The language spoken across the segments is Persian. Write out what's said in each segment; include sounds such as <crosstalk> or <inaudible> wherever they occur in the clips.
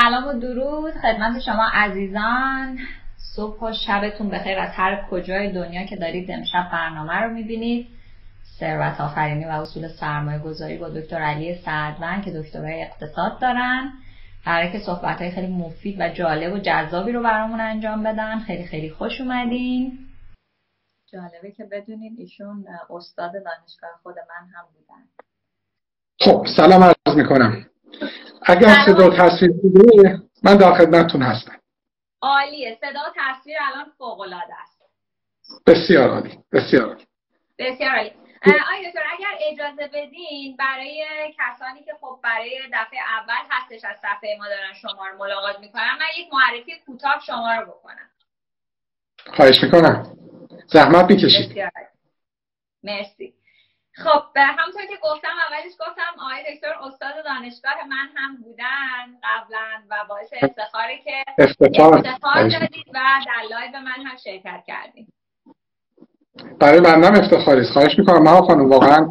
سلام و درود. خدمت شما عزیزان. صبح و شبتون بخیر از هر کجای دنیا که دارید امشب برنامه رو می‌بینید؟ ثروت آفرینی و اصول سرمایه گذاری با دکتر علی سعدوند که دکترای اقتصاد دارن. برای که صحبت های خیلی مفید و جالب و جذابی رو برامون انجام بدن. خیلی خیلی خوش اومدین. جالبه که بدونید ایشون استاد دانشگاه خود من هم بودن. خب سلام عرض می‌کنم. اگر صدا تصویر بوده من در خدمتتون هستم. عالیه. صدا و تصویر الان فوق العاده است. بسیار عالی بسیار عالی. بسیار عالی. آیا دکتر اگر اجازه بدین برای کسانی که خب برای دفعه اول هستش از صفحه ما دارن شما رو ملاقات می‌کنن من یک معرفی کوتاه شما رو بکنم. خواهش می‌کنم. زحمت می‌کشید. مرسی. خب همونطور که گفتم اولش گفتم آقای دکتر استاد دانشگاه من هم بودن قبلا و باعث افتخاره که افتخار. دادید و در لایو من هم شرکت کردیم برای بندم افتخاری است. خواهش می‌کنم. ما خانم واقعا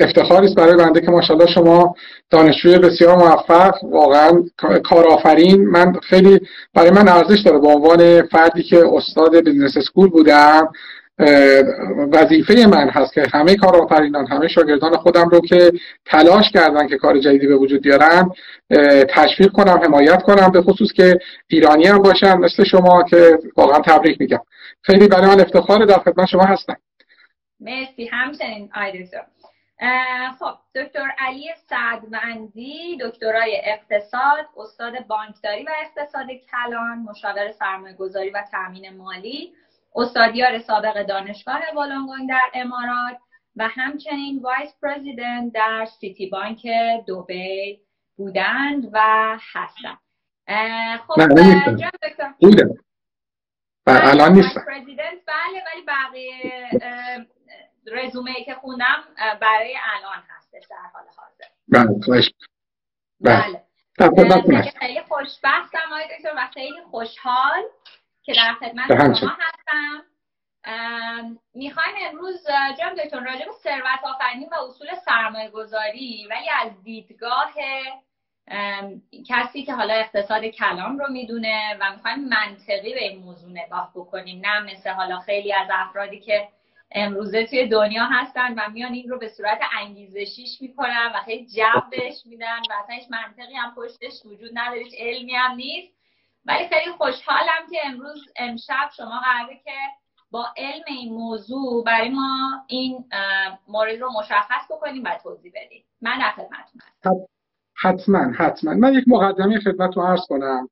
افتخاری است برای بنده که ماشاءالله شما دانشجوی بسیار موفق واقعا کارآفرین. من خیلی برای من ارزش داره. به عنوان فردی که استاد business school بودم وظیفه من هست که همه کارآفرینان همه شاگردان خودم رو که تلاش کردن که کار جدیدی به وجود بیارن تشویق کنم حمایت کنم به خصوص که ایرانی هم باشن مثل شما که واقعا تبریک میگم. خیلی برای من افتخار در خدمت شما هستم. مرسی. همچنین آی خب دکتر علی سعدوندی دکترای اقتصاد استاد بانکداری و اقتصاد کلان مشاور سرمایه گذاری و تامین مالی. استادیار سابق دانشگاه والونگونگ در امارات و همچنین vice president در سیتی بانک دوبی بودند و هستند. خب نه بودم. بله، الان نیستم. president بله ولی بقیه رزومه ای که خوندم برای الان هستش در حال حاضر. بله بله, بله. خیلی خوشبختم آقای دکتر و خیلی خوشحال که در خدمت شما هستم. می‌خوایم امروز جناب دکتر راجع به ثروت آفرینی و اصول سرمایه گذاری ولی از دیدگاه کسی که حالا اقتصاد کلام رو می‌دونه و می‌خوایم منطقی به این موضوع نگاه بکنیم نه مثل حالا خیلی از افرادی که امروزه توی دنیا هستن و میان این رو به صورت انگیزشیش می‌کنن و خیلی جو بهش میدن و اصلا هیچ منطقی هم پشتش وجود نداره علمی هم نیست. ولی خیلی خوشحالم که امروز امشب شما قراره که با علم این موضوع برای ما این مورد رو مشخص بکنیم و توضیح بدیم. من در خدمتتون هستم. حتما حتما. من یک مقدمه خدمت رو عرض کنم.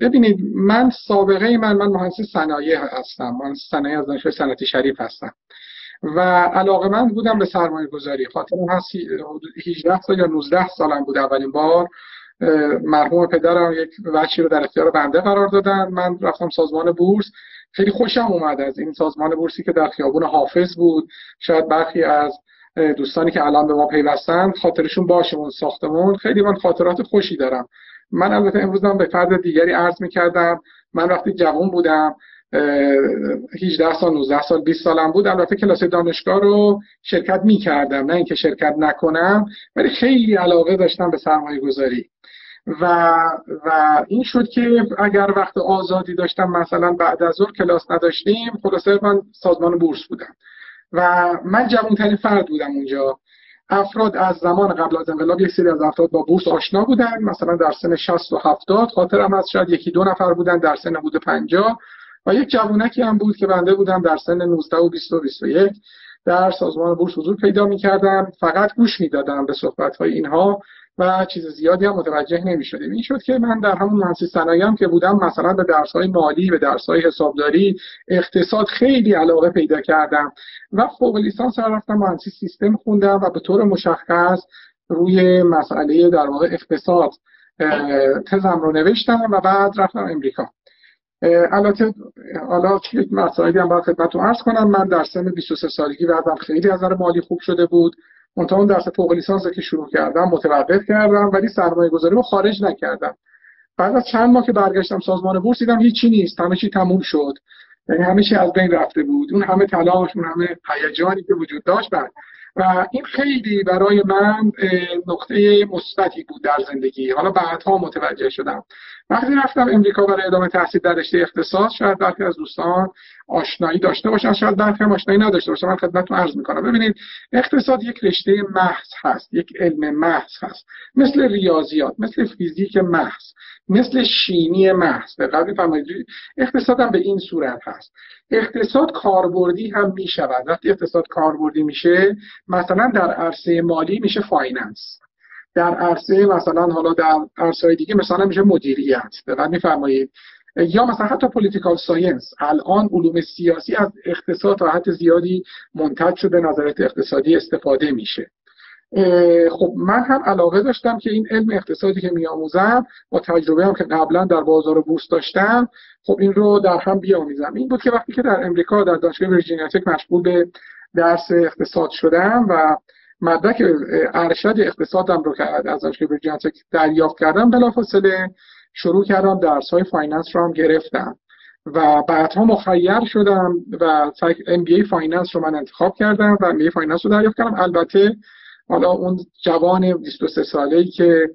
ببینید من سابقه من من مهندس صنایع هستم. من صنایع از دانشگاه صنعتی شریف هستم. و علاقه من بودم به سرمایه گذاری خاطرم هست 18 سال یا 19 سالم بود اولین بار. مرحوم پدرم یک بچی رو در اختیار بنده قرار دادن. من رفتم سازمان بورس. خیلی خوشم اومد از این سازمان بورسی که در خیابون حافظ بود. شاید برخی از دوستانی که الان به ما پیوستن خاطرشون باشه اون ساختمون. خیلی من خاطرات خوشی دارم. من البته امروز به فرد دیگری عرض می‌کردم. من وقتی جوان بودم 18 سال 19 سال 20 سالم بود. البته کلاس دانشگاه رو شرکت می‌کردم. نه اینکه شرکت نکنم ولی خیلی علاقه داشتم به سرمایه گذاری و و این شد که اگر وقت آزادی داشتم مثلا بعد از ظهر کلاس نداشتیم خلاصه من سازمان بورس بودم. و من جوانترین فرد بودم اونجا. افراد از زمان قبل از انقلاب یک سری از افراد با بورس آشنا بودن مثلا در سن 60 و 70 خاطرم از شاید یکی دو نفر بودن در سن حدود 50 و یک جوونکی هم بود که بنده بودم در سن 19 و 20 و 21 در سازمان بورس حضور پیدا می کردم فقط گوش می‌دادم به صحبت های اینها. و چیز زیادی هم متوجه نمی شدیم این شد که من در همون مهندسی صنایع هم که بودم مثلا به درس های مالی به درس های حسابداری اقتصاد خیلی علاقه پیدا کردم و فوق لیسانس رفتم مهندسی سیستم خوندم و به طور مشخص روی مسئله در واقع اقتصاد تزم رو نوشتم و بعد رفتم امریکا. البته حالا یک مسائلی هم باید خدمتتون عرض کنم. من در سن 23 سالگی بعدم خیلی از مالی خوب شده بود. منتها اون درس فوق لیسانس که شروع کردم متوقف کردم ولی سرمایه گذاری رو خارج نکردم. بعد از چند ماه که برگشتم سازمان بورس دیدم هیچی نیست. همه چی تموم شد. یعنی همه چی از بین رفته بود. اون همه تلاش اون همه هیجانی که وجود داشت بعد و این خیلی برای من نقطه مثبتی بود در زندگی. حالا بعدها متوجه شدم. وقتی رفتم امریکا برای ادامه تحصیل در رشته اقتصاد شاید برخی از دوستان آشنایی داشته باشن شاید برخی هم آشنایی نداشته باشن. من خدمتتون عرض می‌کنم. ببینید اقتصاد یک رشته محض هست یک علم محض هست. مثل ریاضیات مثل فیزیک محض مثل شیمی محض. قبل فرمایید اقتصاد هم به این صورت هست. اقتصاد کاربردی هم می شود وقتی اقتصاد کاربردی میشه مثلا در عرصه مالی میشه finance. در عرصه مثلا حالا در عرصه دیگه مثلا میشه مدیریت. دقت میفرمایید. یا مثلا حتی political science الان علوم سیاسی از اقتصاد تا حد زیادی منتج شده نظرات اقتصادی استفاده میشه. خب من هم علاقه داشتم که این علم اقتصادی که میآموزم با تجربه هم که قبلا در بازار بورس داشتم خب این رو در هم بیامیزم. این بود که وقتی که در امریکا در دانشگاه ویرجینیا تک مشغول به درس اقتصاد شدم و مدرک ارشد اقتصادم رو که از دانشگاه تک دریافت کردم. بلافاصله شروع کردم درس های finance رو هم گرفتم و بعدها مخیر شدم و MBA finance رو من انتخاب کردم و MBA finance رو دریافت کردم. البته حالا اون جوان 23 ساله ای که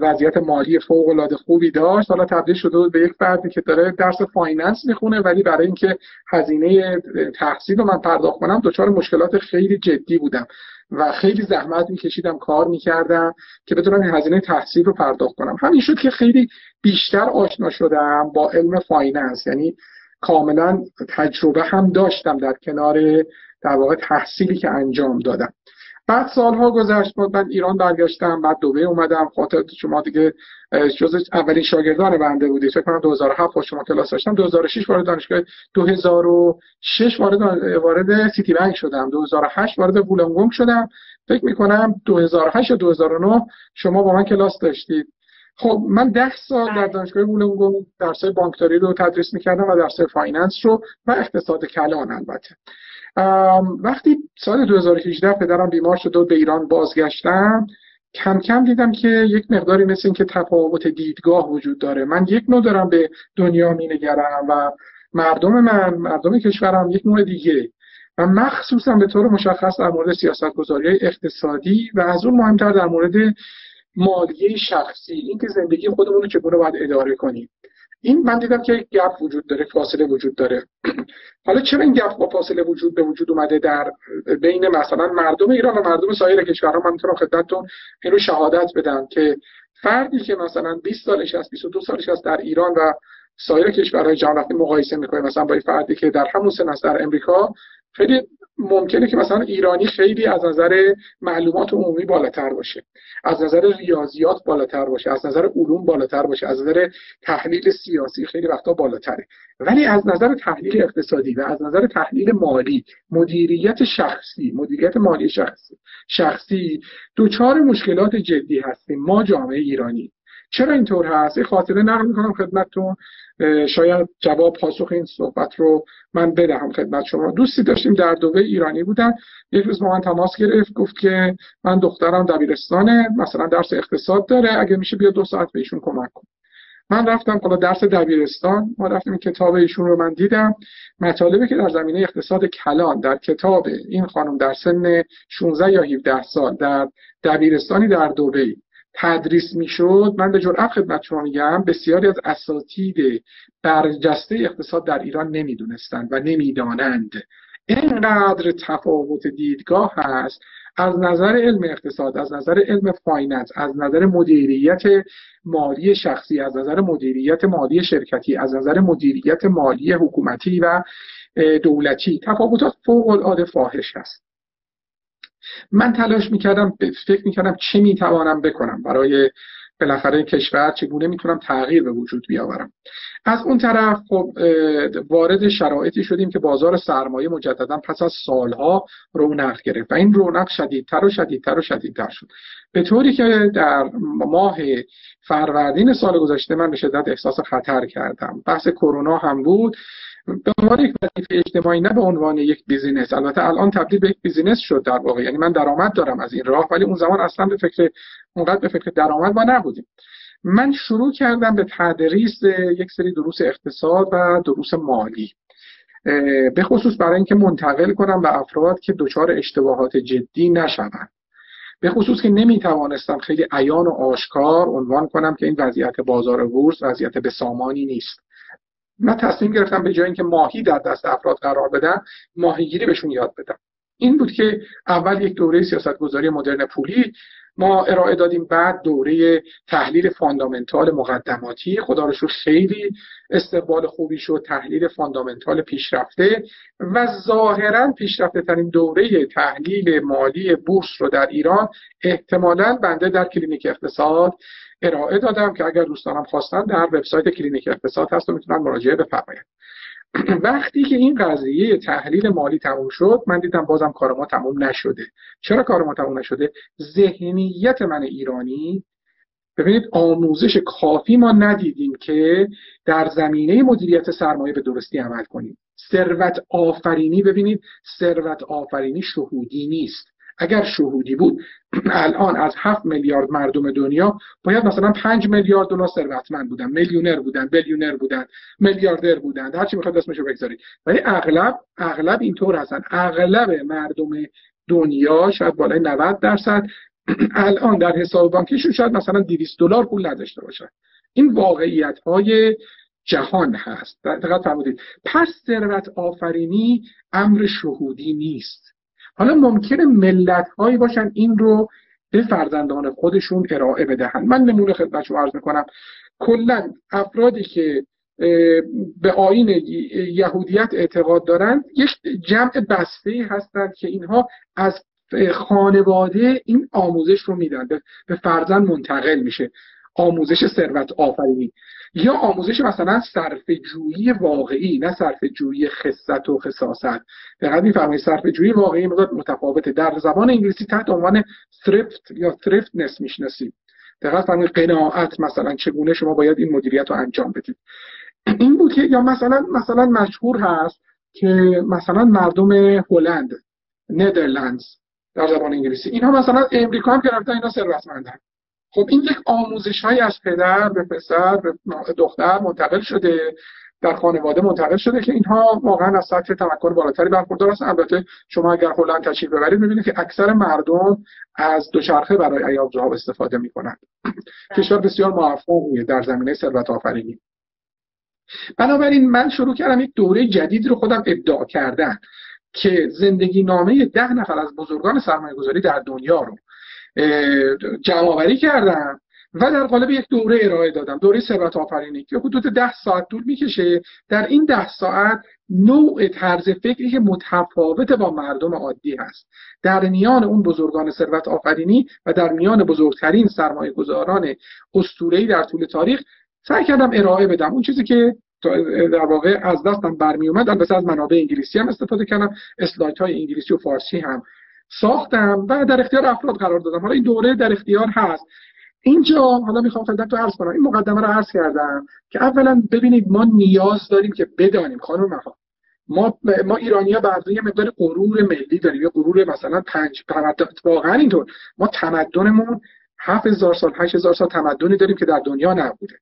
وضعیت مالی فوق العاده خوبی داشت. حالا تبدیل شده به یک فردی که داره درس finance می‌خونه ولی برای اینکه هزینه تحصیل رو من پرداخت کنم دچار مشکلات خیلی جدی بودم و خیلی زحمت میکشیدم کار می‌کردم که بتونم این هزینه تحصیل رو پرداخت کنم. همین شد که خیلی بیشتر آشنا شدم با علم finance. یعنی کاملا تجربه هم داشتم در کنار در واقع تحصیلی که انجام دادم. بعد سالها گذشت من ایران برگشتم بعد دوبی اومدم. خاطر شما دیگه جز اولین شاگردان بنده بودی. فکر کنم 2007 با شما کلاس داشتم. 2006 وارد دانشگاه 2006 وارد وارد سیتی بنک شدم. 2008 وارد والونگونگ شدم. فکر می‌کنم 2008 یا 2009 شما با من کلاس داشتید. خب من ده سال در بله. دانشگاه والونگونگ درس بانکداری رو تدریس می‌کردم و درس finance رو و اقتصاد کلان البته. وقتی سال 2018 پدرم بیمار شد و به ایران بازگشتم کم کم دیدم که یک مقداری مثل این که تفاوت دیدگاه وجود داره. من یک نوع دارم به دنیا می نگرم و مردم من مردم کشورم یک نوع دیگه. و مخصوصا به طور مشخص در مورد سیاست گذاری اقتصادی و از اون مهمتر در مورد مالیه شخصی اینکه زندگی خودمون رو چگونه باید اداره کنیم. این من دیدم که گپ وجود داره فاصله وجود داره. <clears throat> حالا چرا این گپ با فاصله وجود به وجود اومده در بین مثلا مردم ایران و مردم سایر کشورها؟ من می‌تونم خدمتتون این رو شهادت بدم که فردی که مثلا 20 سالش است 22 سالش است در ایران و سایر کشورهای جهان وقتی مقایسه می‌کنه مثلا با فردی که در همون سن است در امریکا خیلی ممکنه که مثلا ایرانی خیلی از نظر معلومات عمومی بالاتر باشه. از نظر ریاضیات بالاتر باشه. از نظر علوم بالاتر باشه. از نظر تحلیل سیاسی خیلی وقتا بالاتره. ولی از نظر تحلیل اقتصادی و از نظر تحلیل مالی مدیریت شخصی مدیریت مالی شخصی شخصی دوچار مشکلات جدی هستیم. ما جامعه ایرانی چرا اینطور هست؟ این خاطره نقل می‌کنم خدمتتون. شاید جواب پاسخ این صحبت رو من بدهم خدمت شما. دوستی داشتیم در دوبه ایرانی بودن. یک روز با من تماس گرفت گفت که من دخترم دبیرستانه مثلا درس اقتصاد داره اگه میشه بیا دو ساعت به ایشون کمک کن. من رفتم حالا درس دبیرستان. ما رفتیم کتاب ایشون رو من دیدم. مطالبی که در زمینه اقتصاد کلان در کتاب این خانم در سن 16 یا 17 سال در دبیرستانی در دبی تدریس می‌شد. من به جرأت خدمت شما میگم بسیاری از اساتید برجسته اقتصاد در ایران نمی‌دونستند و نمی‌دانند. اینقدر تفاوت دیدگاه هست. از نظر علم اقتصاد از نظر علم finance از نظر مدیریت مالی شخصی از نظر مدیریت مالی شرکتی از نظر مدیریت مالی حکومتی و دولتی تفاوتات فوق العاده فاحش است من تلاش می‌کردم فکر می‌کردم چه می‌توانم بکنم. برای بالاخره کشور چگونه می‌تونم تغییر به وجود بیاورم. از اون طرف خب وارد شرایطی شدیم که بازار سرمایه مجددا پس از سالها رونق گرفت و این رونق شدیدتر و شدیدتر و شدیدتر شد. به طوری که در ماه فروردین سال گذشته من به شدت احساس خطر کردم. بحث کرونا هم بود. به عنوان یک وظیفه اجتماعی نه به عنوان یک business. البته الان تبدیل به یک business شد در واقع. یعنی من درآمد دارم از این راه ولی اون زمان اصلا به فکر اونقدر به فکر درآمد ما نبودیم. من شروع کردم به تدریس یک سری دروس اقتصاد و دروس مالی. به خصوص برای اینکه منتقل کنم به افراد که دچار اشتباهات جدی نشوند. به خصوص که نمی‌توانستم خیلی عیان و آشکار عنوان کنم که این وضعیت بازار بورس وضعیت بسامانی نیست. من تصمیم گرفتم به جای اینکه ماهی در دست افراد قرار بدم ماهیگیری بهشون یاد بدم. این بود که اول یک دوره سیاستگذاری مدرن پولی ما ارائه دادیم بعد دوره تحلیل fundamental مقدماتی. خدا رو شکر خیلی استقبال خوبی شد تحلیل fundamental پیشرفته و ظاهرا پیشرفته ترین دوره تحلیل مالی بورس رو در ایران احتمالا بنده در کلینیک اقتصاد ارائه دادم که اگر دوستانم خواستن در وبسایت کلینیک اقتصاد هست و می‌تونن مراجعه بفرمایید <clears throat> وقتی که این قضیه تحلیل مالی تموم شد من دیدم بازم کار ما تموم نشده. چرا کار ما تموم نشده؟ ذهنیت من ایرانی. ببینید آموزش کافی ما ندیدیم که در زمینه مدیریت سرمایه به درستی عمل کنیم. ثروت آفرینی ببینید ثروت آفرینی شهودی نیست. اگر شهودی بود <clears throat> الان از هفت میلیارد مردم دنیا باید مثلا پنج میلیارد دلار ثروتمند بودن میلیونر بودن بیلیونر بودن میلیاردر بودن هر چی می‌خواد اسمشو بگذارید. ولی اغلب اغلب اینطور هستن. اغلب مردم دنیا شاید بالای 90 درصد <clears throat> الان در حساب بانکیشون شاید مثلا 200 دلار پول نداشته باشن. این واقعیت های جهان هست. دقت فرمودید. پس ثروت آفرینی امر شهودی نیست. حالا ممکنه ملت هایی باشن این رو به فرزندان خودشون ارائه بدهند من نمونه خدمتشون عرض می‌کنم. کلا افرادی که به آین یهودیت اعتقاد دارند یک جمع بسته هستند که اینها از خانواده این آموزش رو میدن. به فرزند منتقل میشه. آموزش ثروت آفرینی یا آموزش مثلا صرف جویی واقعی نه صرف جویی خصت و خصاصت. دقیقا میفرمایید صرف جویی واقعی مقدار متفاوته در زبان انگلیسی تحت عنوان thrift یا thriftness می‌شناسیم. دقیقا فرمایید قناعت مثلا چگونه شما باید این مدیریت رو انجام بدید. این بود که یا مثلا مثلا مشهور هست که مثلا مردم هلند ندرلندز در زبان انگلیسی. اینها مثلا امریکا هم گرفتن اینا ثروتمندن. خب این یک آموزش های از پدر به پسر به دختر منتقل شده در خانواده منتقل شده که اینها واقعا از سطح تمکن بالاتری برخوردار هستن. البته شما اگر هلند تشریف ببرید می‌بینید که اکثر مردم از دوچرخه برای ایاب ذهاب استفاده می‌کنند کشور بسیار موفقیه در زمینه ثروت آفرینی. بنابراین من شروع کردم یک دوره جدید رو خودم ابداع کردن که زندگی نامه ده نفر از بزرگان سرمایه گذاری در دنیا رو جمع کردم و در قالب یک دوره ارائه دادم دوره ثروت آفرینی که حدود ده ساعت طول می‌کشه. در این ده ساعت نوع طرز فکری که متفاوت با مردم عادی هست. در میان اون بزرگان ثروت آفرینی و در میان بزرگترین سرمایه گذاران اسطوره‌ای در طول تاریخ سعی کردم ارائه بدم. اون چیزی که در واقع از دستم برمی اومد البته از منابع انگلیسی هم استفاده کردم. اسلایت های انگلیسی و فارسی هم. ساختم و در اختیار افراد قرار دادم. حالا این دوره در اختیار هست. اینجا حالا می‌خوام خدمت عرض کنم. این مقدمه رو عرض کردم که اولا ببینید ما نیاز داریم که بدانیم خانم مفا. ما ما ایرانیا بعضی یه مقدار غرور ملی داریم. یا غرور مثلا پنج واقعا اینطور. ما تمدنمون هزار سال هزار سال تمدنی داریم که در دنیا نبوده.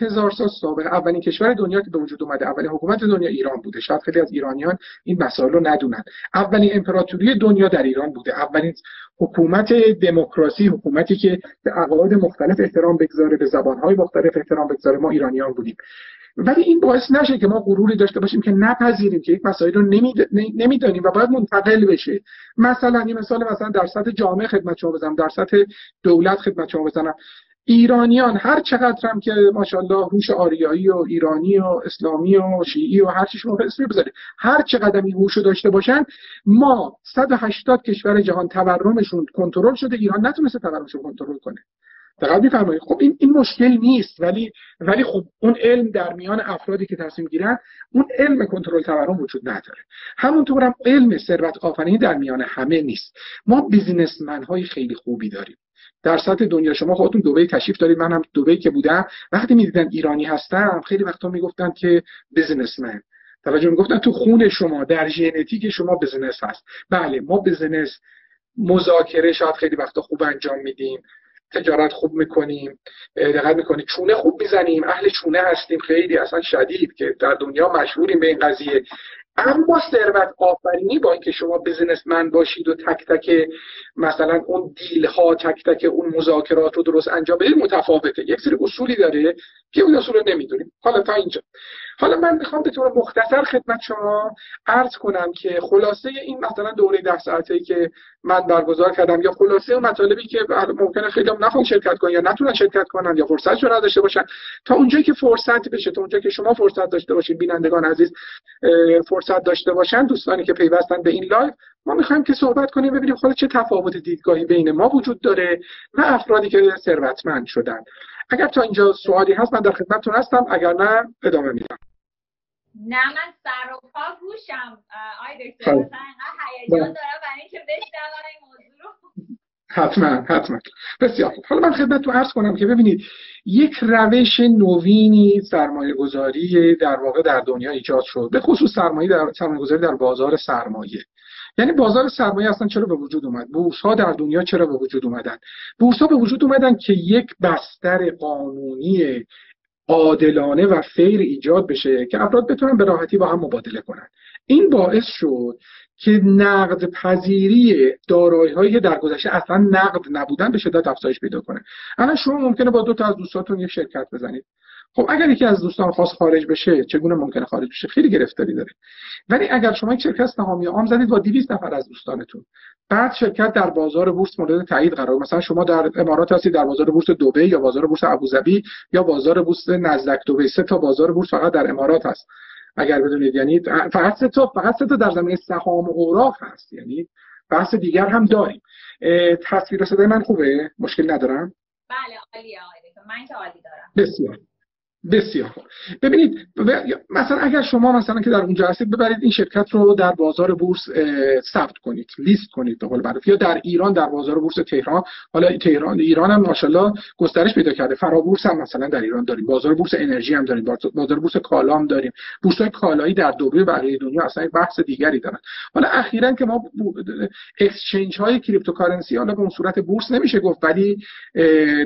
هزار سال سابقه اولین کشور دنیا که به وجود اومده اولین حکومت دنیا ایران بوده. شاید خیلی از ایرانیان این مسائل رو ندونن. اولین امپراتوری دنیا در ایران بوده. اولین حکومت دموکراسی حکومتی که به عقاید مختلف احترام بگذاره به زبانهای مختلف احترام بگذاره ما ایرانیان بودیم. ولی این باعث نشه که ما غروری داشته باشیم که نپذیریم که یک مسائل رو نمی‌دانیم و باید منتقل بشه. مثلا این مثال مثلا در سطح جامعه خدمت شما بزنم در سطح دولت خدمت شما بزنم. ایرانیان هر چقدر هم که ماشاءالله هوش آریایی و ایرانی و اسلامی و شیعی و هر چی شما اسمی بذارید هر چقدر این هوش داشته باشن ما 180 کشور جهان تورمشون کنترل شده ایران نتونسته تورمش رو کنترل کنه. دقیق میفرمایید. خب این این مشکل نیست ولی ولی خب اون علم در میان افرادی که تصمیم گیرن اون علم کنترل تورم وجود نداره. همونطور هم علم ثروت آفرینی در میان همه نیست. ما بیزینسمن های خیلی خوبی داریم. در سطح دنیا شما خودتون دبی تشریف دارید. من هم دبی که بودم وقتی می‌دیدن ایرانی هستم خیلی وقتا می‌گفتن که بیزینسمن. توجه می‌گفتن تو خون شما در ژنتیک شما بزنس هست. بله ما بزنس مذاکره شاید خیلی وقتا خوب انجام میدیم. تجارت خوب می‌کنیم دقت می‌کنیم چونه خوب می‌زنیم اهل چونه هستیم. خیلی اصلا شدید که در دنیا مشهوریم به این قضیه. اما ثروت آفرینی با اینکه شما بزنسمن باشید و تک تک مثلا اون دیل ها تک تک اون مذاکرات رو درست انجام بدید متفاوته. یک سری اصولی داره که اون اصول رو نمی‌دونیم. حالا تا اینجا. حالا من می‌خوام به طور مختصر خدمت شما عرض کنم که خلاصه این مثلا دوره ده ساعته که من برگزار کردم یا خلاصه اون مطالبی که ممکنه خیلی هم نخوان شرکت کنن یا نتونن شرکت کنن یا فرصت رو نداشته باشن تا اونجایی که فرصت بشه تا اونجایی که شما فرصت داشته باشید بینندگان عزیز فرصت داشته باشن دوستانی که پیوستن به این live ما می‌خوایم که صحبت کنیم ببینیم خود چه تفاوت دیدگاهی بین ما وجود داره و افرادی که ثروتمند شدن. اگر تا اینجا سوالی هست من در خدمتتون هستم. اگر نه ادامه میدم. نه من سر و پا گوشم. آی دکتر خب. مثلا هیجان دارم برای اینکه بشنوم این موضوع رو. حتما حتما. بسیار حالا من خدمتتون عرض کنم که ببینید یک روش نوینی سرمایه گذاری در واقع در دنیا ایجاد شد. به خصوص سرمایه در سرمایه گذاری در بازار سرمایه. یعنی بازار سرمایه اصلا چرا به وجود اومد؟ بورس ها در دنیا چرا به وجود اومدن؟ بورس ها به وجود اومدن که یک بستر قانونی عادلانه و فیر ایجاد بشه که افراد بتونن به راحتی با هم مبادله کنن. این باعث شد که نقد پذیری دارایی هایی که در گذشته اصلا نقد نبودن به شدت افزایش پیدا کنه. الان شما ممکنه با دو تا از دوستاتون یک شرکت بزنید. خب اگر یکی از دوستان خاص خارج بشه چگونه ممکنه خارج بشه؟ خیلی گرفتاری داره. ولی اگر شما یک شرکت سهامی عام زدید با 200 نفر از دوستانتون. بعد شرکت در بازار بورس مورد تایید قرار مثلا شما در امارات هستید در بازار بورس دبی یا بازار بورس ابوظبی یا بازار بورس نزدک دبی سه تا بازار بورس فقط در امارات هست. اگر بدونید یعنی فقط سه تا فقط سه تا در زمینه سهام و اوراق هست. یعنی بحث دیگر هم داریم. تصویر صدای من خوبه؟ مشکل ندارم؟ بله عالیه من که عالی دارم. بسیار. بسیار ببینید مثلا اگر شما مثلا که در اونجا هستید ببرید این شرکت رو در بازار بورس ثبت کنید لیست کنید به قول معروف. یا در ایران در بازار بورس تهران. حالا تهران ایران هم ماشاءالله گسترش پیدا کرده. فرابورس هم مثلا در ایران داریم. بازار بورس انرژی هم داریم. بازار بورس کالا هم داریم. بورس های کالایی در و بقیه دنیا اصلا بحث دیگری دارن. حالا اخیرا که ما exchange های cryptocurrency حالا به اون صورت بورس نمیشه گفت ولی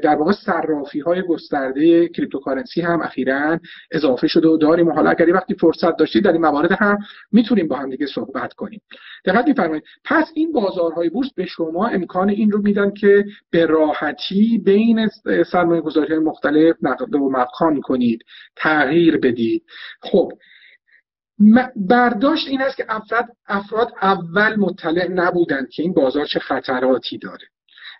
در واقع صرافی های گسترده cryptocurrency هم اخیرا اضافه شده و داریم و حالا اگر وقتی فرصت داشتید در این موارد هم می‌تونیم با هم دیگه صحبت کنیم. دقت میفرمایید. پس این بازارهای بورس به شما امکان این رو میدن که به راحتی بین سرمایه گذاری مختلف نقل و مکان کنید. تغییر بدید. خب برداشت این است که افراد افراد اول مطلع نبودند که این بازار چه خطراتی داره.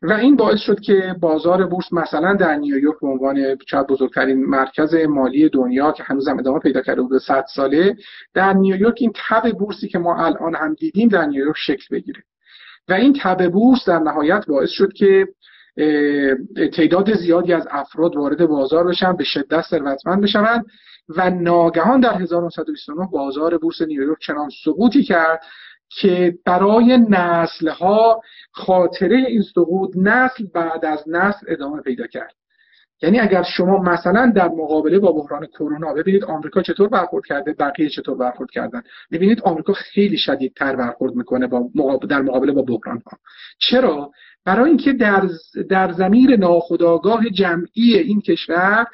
و این باعث شد که بازار بورس مثلا در نیویورک به عنوان شاید بزرگترین مرکز مالی دنیا که هنوز هم ادامه پیدا کرده بود 100 ساله در نیویورک این تب بورسی که ما الان هم دیدیم در نیویورک شکل بگیره. و این تب بورس در نهایت باعث شد که تعداد زیادی از افراد وارد بازار بشن به شدت ثروتمند بشوند و ناگهان در 1929 بازار بورس نیویورک چنان سقوطی کرد که برای نسل ها خاطره این سقوط نسل بعد از نسل ادامه پیدا کرد. یعنی اگر شما مثلا در مقابله با بحران کرونا ببینید آمریکا چطور برخورد کرده بقیه چطور برخورد کردن. ببینید آمریکا خیلی شدیدتر برخورد می‌کنه با در مقابله با بحران ها چرا؟ برای اینکه در در زمیر ناخودآگاه جمعی این کشور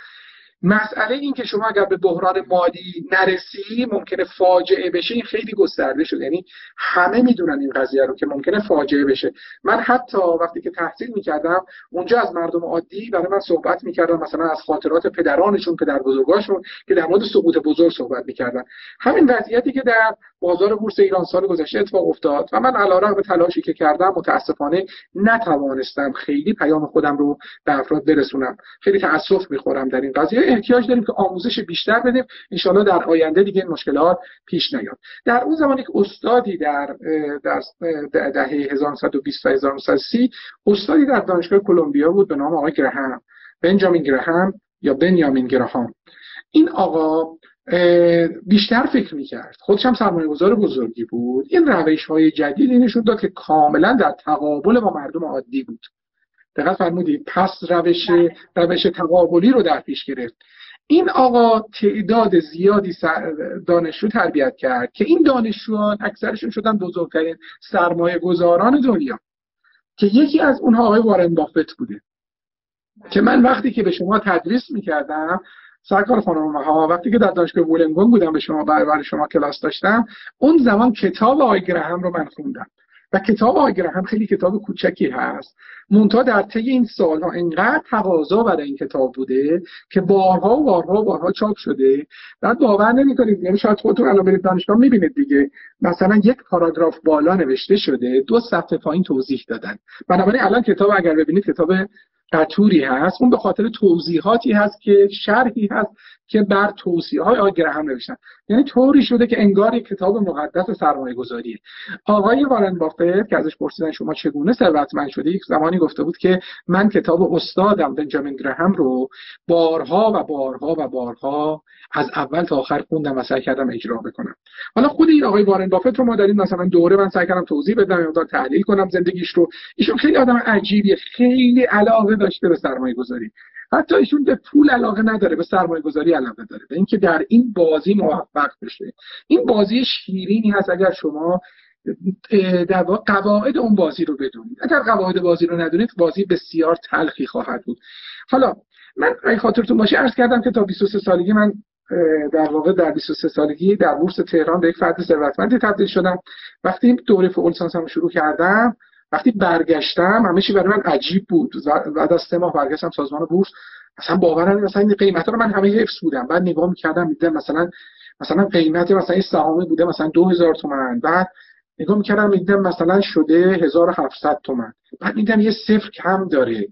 مسئله این که شما اگر به بحران مالی نرسی ممکنه فاجعه بشه این خیلی گسترده شده. یعنی همه می‌دونن این قضیه رو که ممکنه فاجعه بشه. من حتی وقتی که تحصیل می‌کردم اونجا از مردم عادی برای من صحبت می‌کردم مثلا از خاطرات پدرانشون پدر بزرگاشون که در مورد سقوط بزرگ صحبت می‌کردن. همین وضعیتی که در بازار بورس ایران سال گذشته اتفاق افتاد و من علیرغم تلاشی که کردم متاسفانه نتوانستم خیلی پیام خودم رو به افراد برسونم. خیلی تاسف می‌خورم در این قضیه. احتیاج داریم که آموزش بیشتر بدیم. انشالله در آینده دیگه این مشکلات پیش نیاد. در اون زمان یک استادی در در دهه 1120 و 1930 استادی در دانشگاه کلمبیا بود به نام آقای گراهام بنجامین گراهام یا بنیامین گراهام این آقا بیشتر فکر می‌کرد. خودش هم سرمایه گذار بزرگی بود. این روش های جدیدی نشون داد که کاملا در تقابل با مردم عادی بود. دقت فرمودید پس روش روش تقابلی رو در پیش گرفت. این آقا تعداد زیادی دانشجو تربیت کرد که این دانشجویان اکثرشون شدن که من وقتی که به شما تدریس می‌کردم سرکار خانم ها وقتی که در دانشگاه بولنگون بودم به شما برای شما کلاس داشتم اون زمان کتاب آقای گرهم رو من خوندم. و کتاب آقای گرهم خیلی کتاب کوچکی هست. مونتا در طی این سالها انقدر تقاضا برای این کتاب بوده که بارها و بارها و بارها چاپ شده. بعد باور نمی‌کنید یعنی شاید خودتون الان برید دانشگاه می‌بینید دیگه. مثلا یک پاراگراف بالا نوشته شده دو صفحه پایین توضیح دادن. بنابراین الان کتاب اگر ببینید کتاب قطوری هست اون به خاطر توضیحاتی هست که شرحی هست که بر توصیه های آقای گرهم نوشتن. یعنی طوری شده که انگار یک کتاب مقدس سرمایه گذاریه آقای وارن بافت که ازش پرسیدن شما چگونه ثروتمند شده یک زمانی گفته بود که من کتاب استادم بنجامین گرهم رو بارها و بارها و بارها از اول تا آخر خوندم و سعی کردم اجرا بکنم. حالا خود این آقای وارن بافت رو ما داریم مثلا دوره من سعی کردم توضیح بدم یا تحلیل کنم زندگیش رو. ایشون خیلی آدم عجیبیه خیلی علاقه داشته به سرمایه گذاری حتی ایشون به پول علاقه نداره به سرمایه گذاری علاقه داره. به اینکه در این بازی موفق بشه. این بازی شیرینی هست اگر شما در قواعد اون بازی رو بدونید. اگر قواعد بازی رو ندونید بازی بسیار تلخی خواهد بود. حالا من اگه خاطرتون باشه عرض کردم که تا 23 سالگی من در واقع در 23 سالگی در بورس تهران به یک فرد ثروتمندی تبدیل شدم. وقتی دوره فوق لیسانسم شروع کردم وقتی برگشتم همه چی برای من عجیب بود. بعد از سه ماه برگشتم سازمان بورس اصلا باورم مثلا این قیمت رو من همه حفظ بودم. بعد نگاه می‌کردم می‌دیدم مثلا مثلا قیمت مثلا این سهامی بوده مثلا 2000 تومان. بعد نگاه می‌کردم می‌دیدم مثلا شده 1700 تومن بعد می‌دیدم یه صفر کم داره.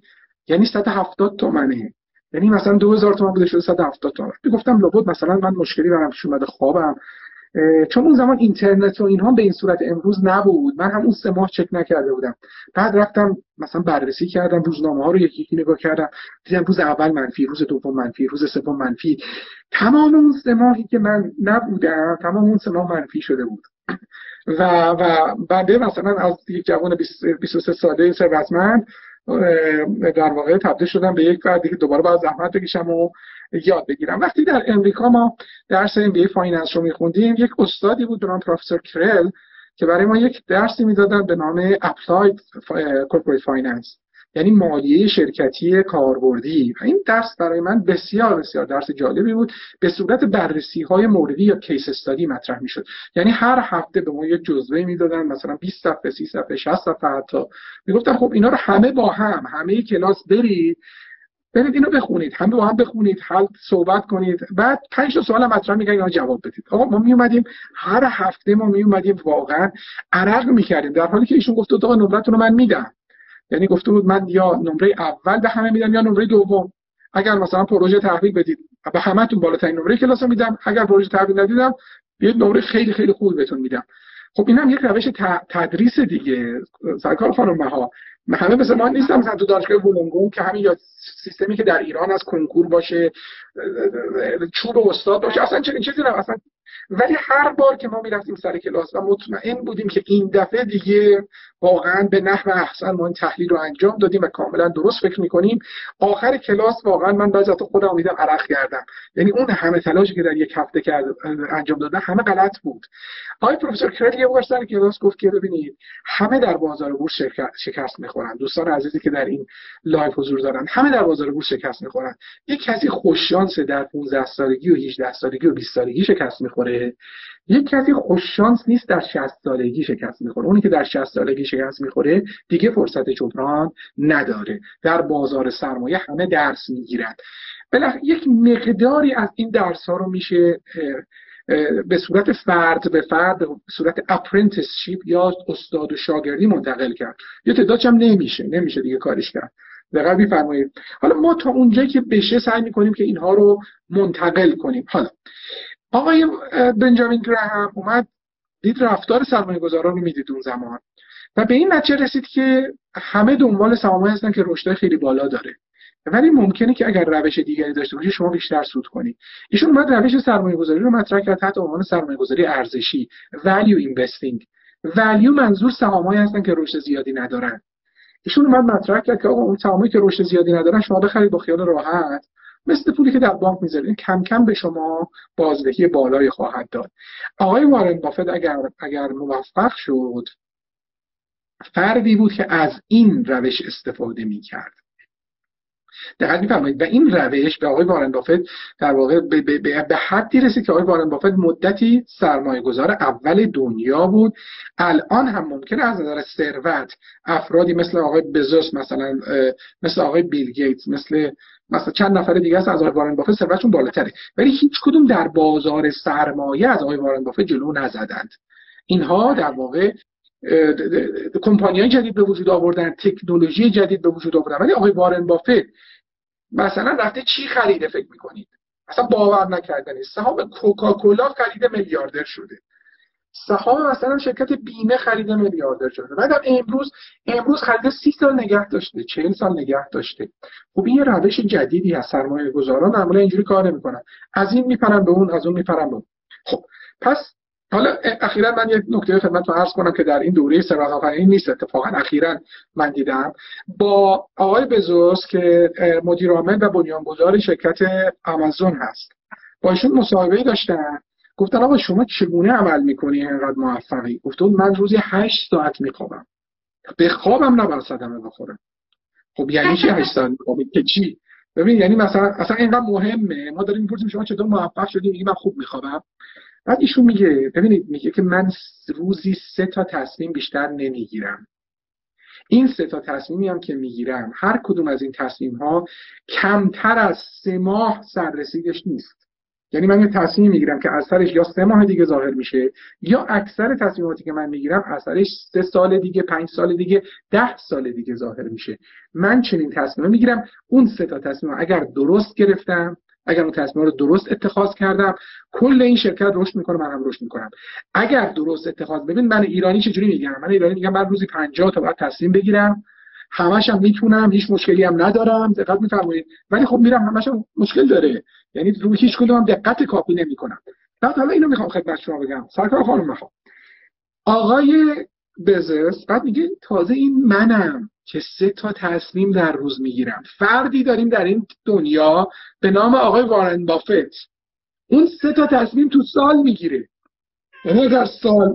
یعنی 170 تومنه. یعنی مثلا 2000 تومن بوده شده 170 تومن می‌گفتم لابد مثلا من مشکلی برام پیش اومده خوابم. چون اون زمان اینترنت و اینها به این صورت امروز نبود. من هم اون سه ماه چک نکرده بودم. بعد رفتم مثلا بررسی کردم روزنامه ها رو یکی یکی نگاه کردم. دیدم روز اول منفی روز دوم منفی روز سوم منفی. تمام اون سه ماهی که من نبودم تمام اون سه ماه منفی شده بود. و و بعد مثلا از یک جوان 23 ساله ثروتمند در واقع تبدیل شدم به یک فردی که دوباره باید زحمت بکشم و یاد بگیرم. وقتی در امریکا ما درس MB finance رو میخوندیم یک استادی بود به نام پروفسور کرل که برای ما یک درسی می‌دادن به نام applied corporate finance یعنی مالیه شرکتی کاربردی. و این درس برای من بسیار بسیار درس جالبی بود. به صورت بررسی های موردی یا کیس استادی مطرح می‌شد. یعنی هر هفته به ما یک جزوه می‌دادن مثلا 20 صفحه 30 صفحه 60 صفحه حتی. می‌گفتن خب اینا رو همه با هم همه کلاس برید برید اینو بخونید. همه با هم بخونید حل صحبت کنید. بعد پنج تا سوال مطرح میگن اینا جواب بدید. آقا ما می اومدیم هر هفته ما می اومدیم واقعا عرق می‌کردیم در حالی که ایشون گفت آقا نمرتون رو من میدم. یعنی گفته بود من یا نمره اول به همه میدم یا نمره دوم. اگر مثلا پروژه تحویل بدید به همتون بالاترین نمره کلاس میدم. اگر پروژه تحویل ندیدم یه نمره خیلی خیلی خوب بهتون میدم. خب این هم یک روش تدریس دیگه. سرکار خانم ها همه مثل ما نیستم مثلا تو دانشگاه بولونگون که همین یا سیستمی که در ایران از کنکور باشه چوب استاد باشه اصلا چنین چیزی نه اصلا ولی هر بار که ما می‌رفتیم سر کلاس و مطمئن بودیم که این دفعه دیگه واقعا به نحو احسن ما این تحلیل رو انجام دادیم و کاملا درست فکر می‌کنیم آخر کلاس واقعا من بعضی وقتا خودم امیدم عرق کردم یعنی اون همه تلاشی که در یک هفته کرد انجام دادن همه غلط بود. آقای پروفسور کرل یه بار سر کلاس گفت که ببینید همه در بازار بورس شکست می‌خورن دوستان عزیزی که در این لایو حضور دارن همه در بازار بورس شکست می‌خورن یک کسی خوششانس در 15 سالگی و 18 سالگی و 20 سالگی شکست می‌خوره. یک کسی خوششانس نیست در 60 سالگی شکست می‌خوره. اونی که در 60 سالگی شکست می‌خوره دیگه فرصت جبران نداره. در بازار سرمایه همه درس می‌گیرن بله یک مقداری از این درس ها رو میشه به صورت فرد به فرد به صورت اپرنتسشیپ یا استاد و شاگردی منتقل کرد. یه تعدادش هم نمیشه. نمیشه دیگه کارش کرد. دقیق میفرمایید. حالا ما تا اونجایی که بشه سعی می‌کنیم که اینها رو منتقل کنیم. حالا آقای بنجامین گراهم اومد دید رفتار سرمایه گذاران رو می‌دید اون زمان. و به این نتیجه رسید که همه دنبال سهامی هستن که رشد خیلی بالا داره. ولی ممکنه که اگر روش دیگری داشته باشی شما بیشتر سود کنید ایشون اومد روش سرمایه گذاری رو مطرح کرد تحت عنوان سرمایه گذاری ارزشی value investing. value منظور سهامایی هستن که رشد زیادی ندارن. ایشون اومد مطرح کرد که آقا اون سهامی که رشد زیادی ندارن شما بخرید با خیال راحت. مثل پولی که در بانک می‌ذارید کم کم به شما بازدهی بالایی خواهد داد. آقای وارن بافت اگر اگر موفق شد فردی بود که از این روش استفاده می‌کرد. دقت میفرمایید. و این روش به آقای وارن بافت در واقع به, به, به حدی رسید که آقای وارن بافت مدتی سرمایه گذار اول دنیا بود. الان هم ممکنه از نظر ثروت افرادی مثل آقای بزوس مثلا مثل آقای بیل گیتس مثل مثلا چند نفر دیگه از آقای وارن بافت ثروتشون بالاتره. ولی هیچ کدوم در بازار سرمایه از آقای وارن بافت جلو نزدند. اینها در واقع کمپانی جدید به وجود آوردن تکنولوژی جدید به وجود آوردن. ولی آقای وارن بافت مثلا رفته چی خریده فکر می‌کنید؟ اصلا باور نکردنی. سهام کوکاکولا خرید میلیاردر شده. سهام مثلا شرکت بیمه خریده میلیاردر شده. بعد امروز امروز خریده سی سال نگه داشته چهل سال نگه داشته. خب این یه روش جدیدی از سرمایه گذاران معمولا اینجوری کار نمی‌کنن. از این میپرن به اون از اون میپرن به اون. خب پس حالا اخیرا من یک نکته خدمتتون عرض کنم که در این دوره ثروت آفرینی نیست اتفاقا اخیرا من دیدم. با آقای بزوس که مدیر عامل و بنیانگذار شرکت آمازون هست. با ایشون مصاحبه داشتن گفتن آقا شما چگونه عمل می‌کنی اینقدر موفقی؟ گفتن من روزی هشت ساعت میخوابم. به خوابم نباید صدمه بخورم. خب یعنی چی هشت ساعت میخوابی؟ که چی؟ ببین یعنی مثلا اصلا اینقدر مهمه. ما داریم می‌پرسیم شما چطور موفق شدی؟ میگی من خوب میخوابم. بعد ایشون میگه ببینید میگه که من روزی سه تا تصمیم بیشتر نمی‌گیرم. این سه تا تصمیمی هم که می‌گیرم هر کدوم از این تصمیم ها کمتر از سه ماه سررسیدش نیست. یعنی من یه تصمیم می‌گیرم که اثرش یا سه ماه دیگه ظاهر میشه یا اکثر تصمیماتی که من می‌گیرم اثرش سه سال دیگه پنج سال دیگه ده سال دیگه ظاهر میشه. من چنین تصمیم می‌گیرم اون سه تا تصمیم اگر درست گرفتم اگر اون تصمیم رو درست اتخاذ کردم کل این شرکت رشد می‌کنه من هم رشد می‌کنم. اگر درست اتخاذ ببین من ایرانی چجوری میگم؟ من ایرانی میگم من روزی 50 تا بعد تصمیم بگیرم. همش هم می‌تونم هیچ مشکلی هم ندارم. دقت میفرمایید. ولی خب میرم همش هم مشکل داره. یعنی روی هیچ کدوم دقت کافی نمی‌کنم. بعد حالا اینو می‌خوام خدمت شما بگم. سرکار خانم می‌خوام آقای بزرس بعد میگه تازه این منم. که سه تا تصمیم در روز می‌گیرم. فردی داریم در این دنیا به نام آقای وارن بافت. اون سه تا تصمیم تو سال می‌گیره. یعنی در سال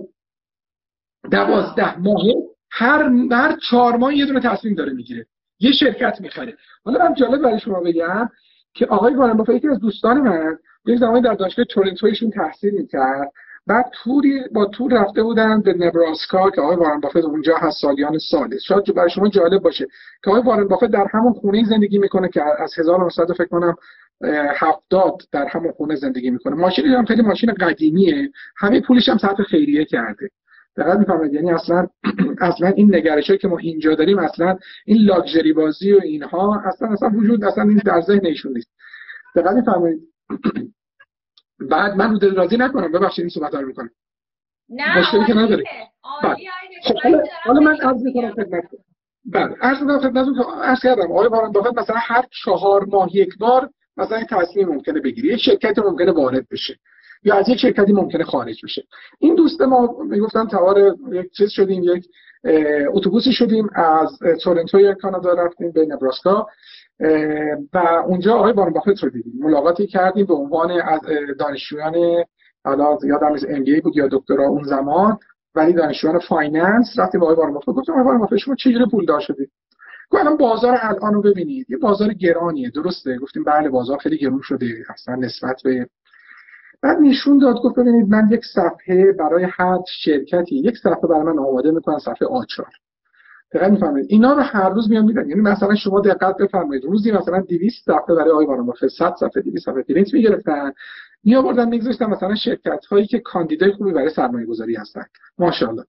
دوازده ماه هر هر چهار ماه یه دونه تصمیم داره می‌گیره. یه شرکت می‌خره. حالا من جالب برای شما بگم که آقای وارن بافت یکی از دوستان من یک زمانی در دانشگاه تورنتو تحصیل می‌کرد. بعد توری با تور رفته بودن به نبراسکا که آقای وارن بافت اونجا هست سالیان ساله. شاید برای شما جالب باشه که آقای وارن بافت در همون خونه زندگی می‌کنه که از 1900 فکر کنم هفتاد در همون خونه زندگی می‌کنه. ماشینی هم خیلی ماشین قدیمیه. همه پولش هم صرف خیریه کرده. دقت می‌فهمید یعنی اصلا <clears throat> اصلا این نگرشایی که ما اینجا داریم اصلا این لاکچری بازی و اینها اصلا اصلا وجود اصلا این در ذهن ایشون نیست. دقت می‌فهمید <clears throat> بعد من رو راضی نکنم ببخشید این صحبت رو می‌کنم. نه مشکلی که نداره. خب حالا من عرض می‌کنم خدمت بله عرض می‌کنم خدمتتون که عرض کردم آقای وارن بافت مثلا هر چهار ماه یک بار مثلا این تصمیم ممکنه بگیری. یک شرکت ممکنه وارد بشه. یا از یک شرکتی ممکنه خارج بشه. این دوست ما می‌گفتن توار یک چیز شدیم یک اتوبوسی شدیم از تورنتو کانادا رفتیم به نبراسکا. و اونجا آقای وارن بافت رو دیدیم. ملاقاتی کردیم به عنوان از دانشجویان حالا یادم از ام بود یا دکترا اون زمان ولی دانشجویان finance رفتیم با آقای وارن بافت. گفتم آقای وارن بافت شما چجوری پولدار شدید گفتم بازار الان رو ببینید. یه بازار گرانیه درسته؟ گفتیم بله بازار خیلی گرون شده اصلا نسبت به بعد نشون داد گفت ببینید من یک صفحه برای هر شرکتی یک صفحه برای من آماده می‌کنم صفحه آچار. دقت میفرمایید. اینا رو هر روز میان میدن یعنی مثلا شما دقت بفرمایید. روزی مثلا 200 صفحه برای آقای وارن 100 صفحه 200 صفحه پرینت می‌گرفتن. می آوردن میگذاشتن مثلا شرکت هایی که کاندیدای خوبی برای سرمایه گذاری هستن. ماشاءالله.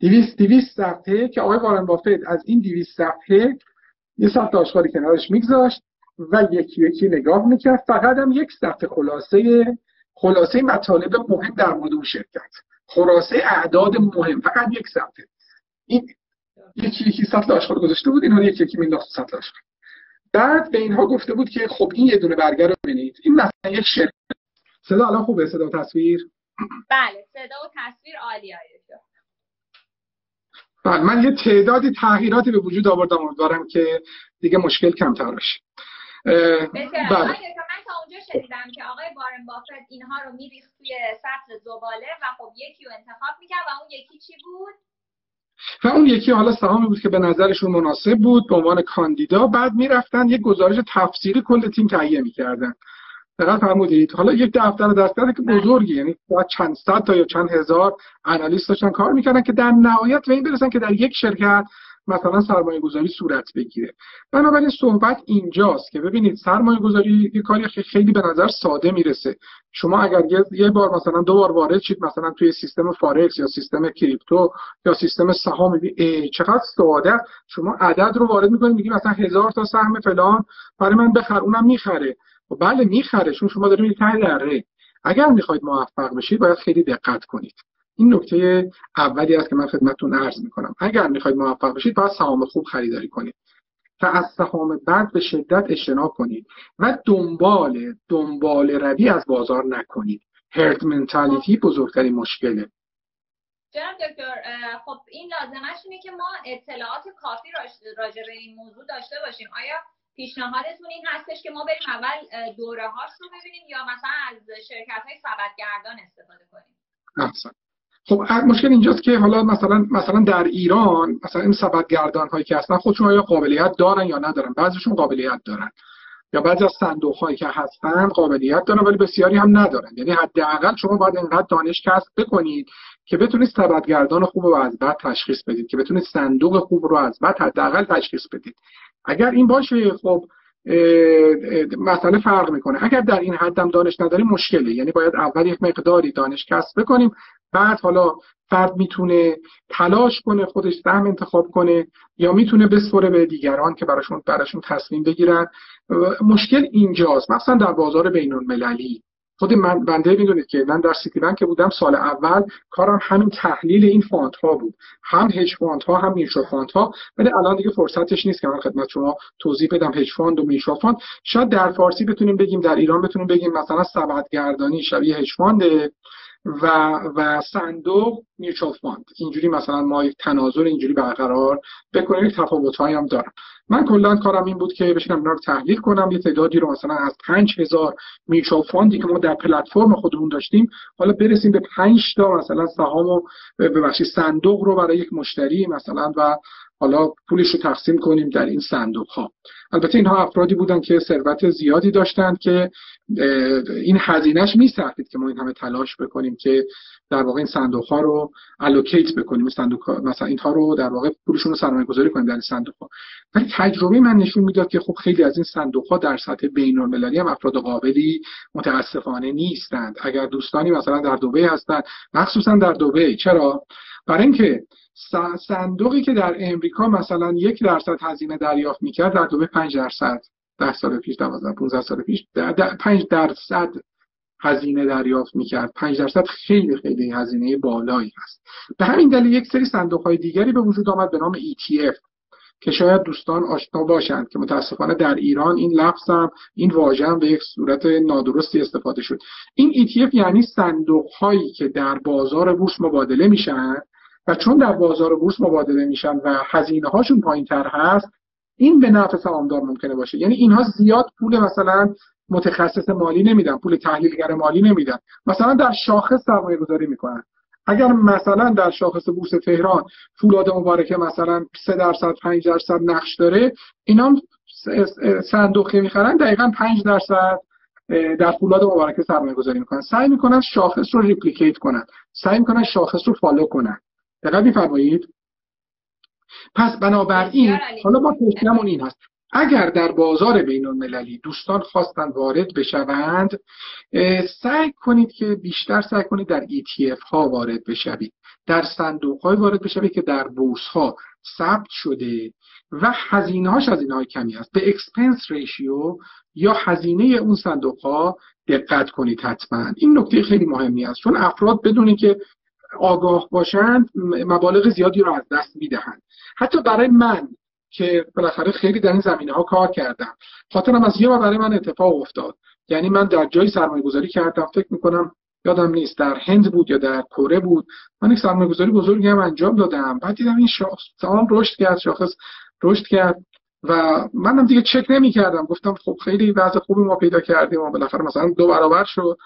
200 200 صفحه که آقای وارن بافت از این 200 صفحه یه صفحه آشغالی کنارش میگذاشت و یکی یکی نگاه می‌کرد. فقط هم یک صفحه خلاصه خلاصه مطالب مهم در مورد اون شرکت. خلاصه اعداد مهم. فقط یک صفحه. این یکی یکی سطل آشغال گذاشته بود اینها یکی یکی مینداخت سطل آشغال بعد به اینها گفته بود که خب این یه دونه برگر رو ببینید. این مثلا یک شرکت صدا الان خوبه؟ صدا و تصویر؟ بله صدا و تصویر عالی بله من یه تعدادی تغییراتی به وجود آوردم امیدوارم که دیگه مشکل کمتر بشه بله. من تا اونجا شنیدم که آقای وارن بافت اینها رو میریخت توی سطل زباله و خب یکی رو انتخاب می‌کرد و اون یکی چی بود؟ و اون یکی حالا سهامی بود که به نظرشون مناسب بود به عنوان کاندیدا. بعد می‌رفتن یک گزارش تفسیری کل تیم تهیه می‌کردن. دقت فرمودید حالا یک دفتر دستگاه که بزرگی یعنی چند صد تا یا چند هزار آنالیست داشتن کار می‌کردن که در نهایت به این برسن که در یک شرکت مثلا سرمایه گذاری صورت بگیره. بنابراین صحبت اینجاست که ببینید سرمایه گذاری یه کاری خیلی به نظر ساده می‌رسه. شما اگر یه بار مثلا دو بار وارد شید مثلا توی سیستم فارکس یا سیستم کریپتو یا سیستم سهام چقدر ساده شما عدد رو وارد می‌کنید میگی مثلا هزار تا سهم فلان برای من بخر اونم می‌خره. و خب بله می‌خره چون شما دارید ته دره اگر می‌خواید موفق بشید باید خیلی دقت کنید. این نکته اولی است که من خدمتتون عرض می‌کنم. اگر می‌خواید موفق بشید باید سهام خوب خریداری کنید. و از سهام بد به شدت اجتناب کنید و دنبال دنبال روی از بازار نکنید. هرد منتالیتی بزرگترین مشکله. جناب دکتر خب این لازمش اینه که ما اطلاعات کافی راجع به این موضوع داشته باشیم. آیا پیشنهادتون این هستش که ما بریم اول دوره هاش رو ببینیم یا مثلا از شرکت های سبدگردان استفاده کنیم؟ احسن. خب مشکل اینجاست که حالا مثلا مثلا در ایران مثلا این سبدگردان هایی که هستن خودشون آیا قابلیت دارن یا ندارن؟ بعضیشون قابلیت دارن. یا بعضی از صندوق هایی که هستن قابلیت دارن ولی بسیاری هم ندارن. یعنی حداقل شما باید اینقدر دانش کسب بکنید که بتونید سبدگردان خوب رو از بعد تشخیص بدید که بتونید صندوق خوب رو از بعد حداقل تشخیص بدید. اگر این باشه خب مسئله فرق می‌کنه. اگر در این حدم دانش نداریم مشکله. یعنی باید اول یک مقداری دانش کسب بکنیم بعد حالا فرد می‌تونه تلاش کنه خودش سهم انتخاب کنه یا می‌تونه بسپره به دیگران که براشون براشون تصمیم بگیرن. مشکل اینجاست. مثلا در بازار بین المللی خود من بنده می‌دونید که من در سیتی بنک بودم سال اول کارم همین تحلیل این fund ها بود. هم hedge fund ها هم mutual fund ها. ولی الان دیگه فرصتش نیست که من خدمت شما توضیح بدم hedge fund و mutual fund شاید در فارسی بتونیم بگیم در ایران بتونیم بگیم مثلا سبدگردانی شبیه hedge fund ه و و صندوق mutual fund اینجوری مثلا ما یک تناظر اینجوری برقرار بکنیم تفاوت هم دارم من کلا کارم این بود که بشینم اینا رو تحلیل کنم یه تعدادی رو مثلا از 5000 mutual fund ی که ما در پلتفرم خودمون داشتیم حالا برسیم به 5 تا مثلا سهام و ببخشید صندوق رو برای یک مشتری مثلا و حالا پولش رو تقسیم کنیم در این صندوق ها البته اینها افرادی بودن که ثروت زیادی داشتند که این هزینهش میسرفید که ما این همه تلاش بکنیم که در واقع این صندوق ها رو الوکیت بکنیم صندوق مثلا اینها رو در واقع پولشون رو سرمایه گذاری کنیم در این صندوق ها ولی تجربه من نشون می‌داد که خب خیلی از این صندوق ها در سطح بین المللی هم افراد قابلی متاسفانه نیستند. اگر دوستانی مثلا در دبی هستند مخصوصا در دبی. چرا؟ برای اینکه صندوقی که در امریکا مثلا یک درصد هزینه دریافت می‌کرد در دوبه پنج درصد ده سال پیش دوازده 15 سال پیش پنج درصد هزینه دریافت می‌کرد. پنج درصد خیلی خیلی هزینه بالایی هست. به همین دلیل یک سری صندوق های دیگری به وجود آمد به نام ETF که شاید دوستان آشنا باشند که متاسفانه در ایران این لفظم این واژه به یک صورت نادرستی استفاده شد. این ETF یعنی صندوق هایی که در بازار بورس مبادله میشن و چون در بازار بورس مبادله میشن و هزینه هاشون پایین تر هست این به نفع سهامدار ممکنه باشه. یعنی اینها زیاد پول مثلا متخصص مالی نمیدن پول تحلیلگر مالی نمیدن. مثلا در شاخص سرمایه گذاری می‌کنن. اگر مثلا در شاخص بورس تهران فولاد مبارکه مثلا 3 درصد 5 درصد نقش داره اینا صندوقی می‌خرن دقیقا 5 درصد در فولاد مبارکه سرمایه گذاری می‌کنن. سعی می‌کنن شاخص رو replicate کنن. سعی می‌کنن شاخص رو follow کنن. دقت میفرمایید. پس بنابراین حالا ما پیشنهادمون این هست. اگر در بازار بین المللی دوستان خواستن وارد بشوند سعی کنید که بیشتر سعی کنید در ETF ها وارد بشوید. در صندوق های وارد بشوید که در بورس ها ثبت شده و هزینه هاش هزینه های کمی است. به expense ratio یا هزینه اون صندوق ها دقت کنید حتما. این نکته خیلی مهمی است. چون افراد بدونید که آگاه باشند مبالغ زیادی رو از دست می‌دهند. حتی برای من که بالاخره خیلی در این زمینه ها کار کردم. خاطرم از یه بار برای من اتفاق افتاد. یعنی من در جایی سرمایه گذاری کردم. فکر می‌کنم یادم نیست در هند بود یا در کره بود. من یک سرمایه گذاری بزرگی هم انجام دادم. بعد دیدم این شاخص رشد کرد شاخص رشد کرد و منم دیگه چک نمی کردم گفتم خب خیلی وضع خوبی ما پیدا کردیم و بالاخره مثلا دو برابر شد.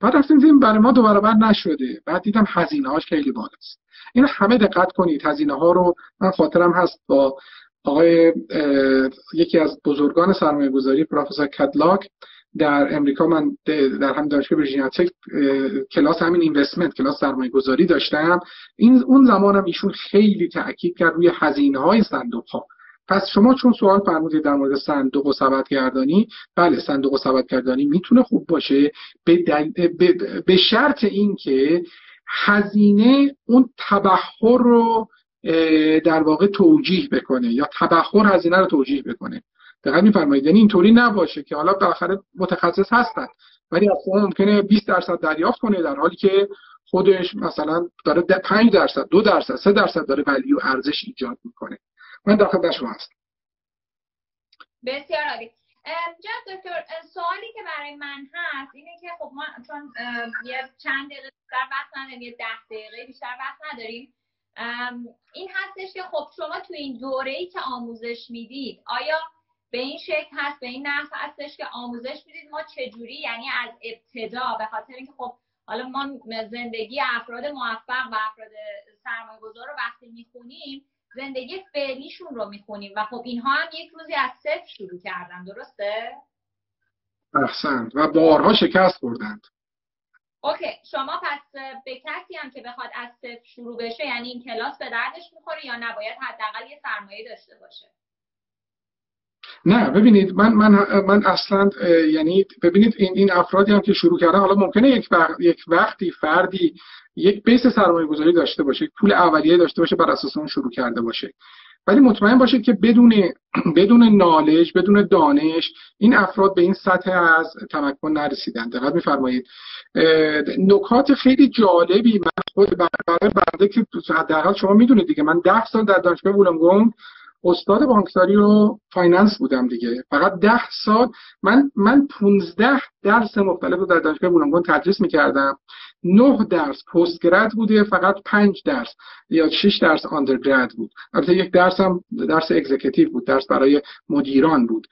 بعد رفتیم دیدیم برای ما دو برابر نشده. بعد دیدم هزینه هاش خیلی بالاست. این همه دقت کنید. هزینه ها رو من خاطرم هست با آقای یکی از بزرگان سرمایه گذاری پروفسور کدلاک. در امریکا من در هم دانشگاه ویرجینیا کلاس همین اینوستمنت کلاس سرمایه گذاری داشتم. این اون زمانم ایشون خیلی تاکید کرد روی هزینه های صندوق ها پس شما چون سوال فرمودید در مورد صندوق و ثبت گردانی بله صندوق و ثبت گردانی می‌تونه خوب باشه به, به... به شرط اینکه هزینه اون تبخر رو در واقع توجیه بکنه یا تبخر هزینه رو توجیه بکنه. دقیق میفرمایید. یعنی اینطوری نباشه که حالا بالاخره متخصص هستن ولی شما ممکنه 20 درصد دریافت کنه در حالی که خودش مثلا داره 5 درصد 2 درصد 3 درصد داره ولیو ارزش ایجاد می‌کنه. من در خدمت شما هستم. بسیار عالی. جناب دکتر سوالی که برای من هست اینه که خب ما چون یه چند دقیقه بیشتر وقت نداریم یه ده دقیقه بیشتر وقت نداریم این هستش که خب شما تو این دوره ای که آموزش می‌دید آیا به این شکل هست به این نحو هستش که آموزش می‌دید ما چجوری یعنی از ابتدا به خاطر اینکه خب حالا ما زندگی افراد موفق و افراد سرمایه گذار رو وقتی می‌خونیم زندگی فعلیشون رو می‌خونیم و خب اینها هم یک روزی از صفر شروع کردن درسته؟ احسنت و بارها شکست بردند اوکی. شما پس به کسی هم که بخواد از صفر شروع بشه یعنی این کلاس به دردش می‌خوره یا نباید حداقل یه سرمایه داشته باشه؟ نه ببینید من من من اصلا یعنی ببینید این این افرادی هم که شروع کردن حالا ممکنه یک یک وقتی فردی یک base سرمایه گذاری داشته باشه پول اولیه داشته باشه بر اساس اون شروع کرده باشه. ولی مطمئن باشید که بدون بدون knowledge بدون دانش این افراد به این سطح از تمکن نرسیدن. دقت میفرمایید. نکات خیلی جالبی من خود برای بنده که حداقل شما می‌دونید دیگه. من ده سال در دانشگاه وولنگونگ استاد بانکداری و finance بودم دیگه. فقط ده سال من من 15 درس مختلف رو در دانشگاه بولونگون تدریس می‌کردم. نه درس پست گرد بوده فقط پنج درس یا شش درس آندرگراد بود. البته یک درس هم درس اگزیکتیو بود درس برای مدیران بود.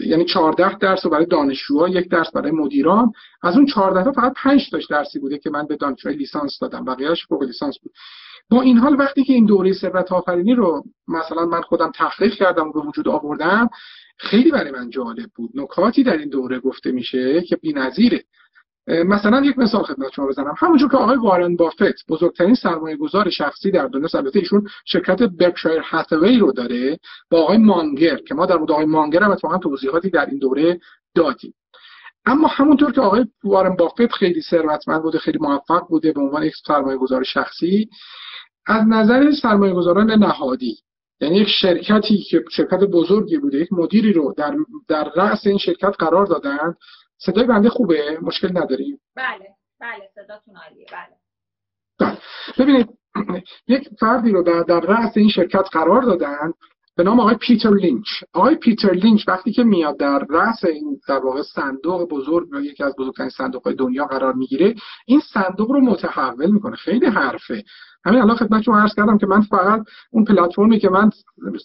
یعنی 14 درس رو برای دانشجوها یک درس برای مدیران. از اون 14 تا فقط 5 تاش درسی بوده که من به دانشجوی لیسانس دادم. بقیه‌اش فوق لیسانس بود. با این حال وقتی که این دوره ثروت آفرینی رو مثلا من خودم تحقیق کردم و به وجود آوردم خیلی برای من جالب بود. نکاتی در این دوره گفته میشه که بی‌نظیره. مثلا یک مثال خدمت شما بزنم. همونجور که آقای وارن بافت بزرگترین سرمایه گذار شخصی در دنیا البته ایشون شرکت برکشایر هاتوی رو داره با آقای مانگر که ما در مورد آقای مانگر هم اتفاقا توضیحاتی در این دوره دادیم. اما همونطور که آقای وارن بافت خیلی ثروتمند بوده خیلی موفق بوده به عنوان یک سرمایه گذار شخصی از نظر سرمایه گذاران نهادی یعنی یک شرکتی که شرکت بزرگی بوده یک مدیری رو در, در رأس این شرکت قرار دادن صدای بنده خوبه؟ مشکل نداریم؟ بله بله صداتون عالیه بله. بله. ببینید یک فردی رو در, در رأس این شرکت قرار دادن به نام آقای پیتر لینچ. آقای پیتر لینچ وقتی که میاد در رأس این در واقع صندوق بزرگ و یکی از بزرگترین صندوق های دنیا قرار می‌گیره این صندوق رو متحول می‌کنه. خیلی حرفه. همین الان خدمت شما عرض کردم که من فقط اون پلتفرمی که من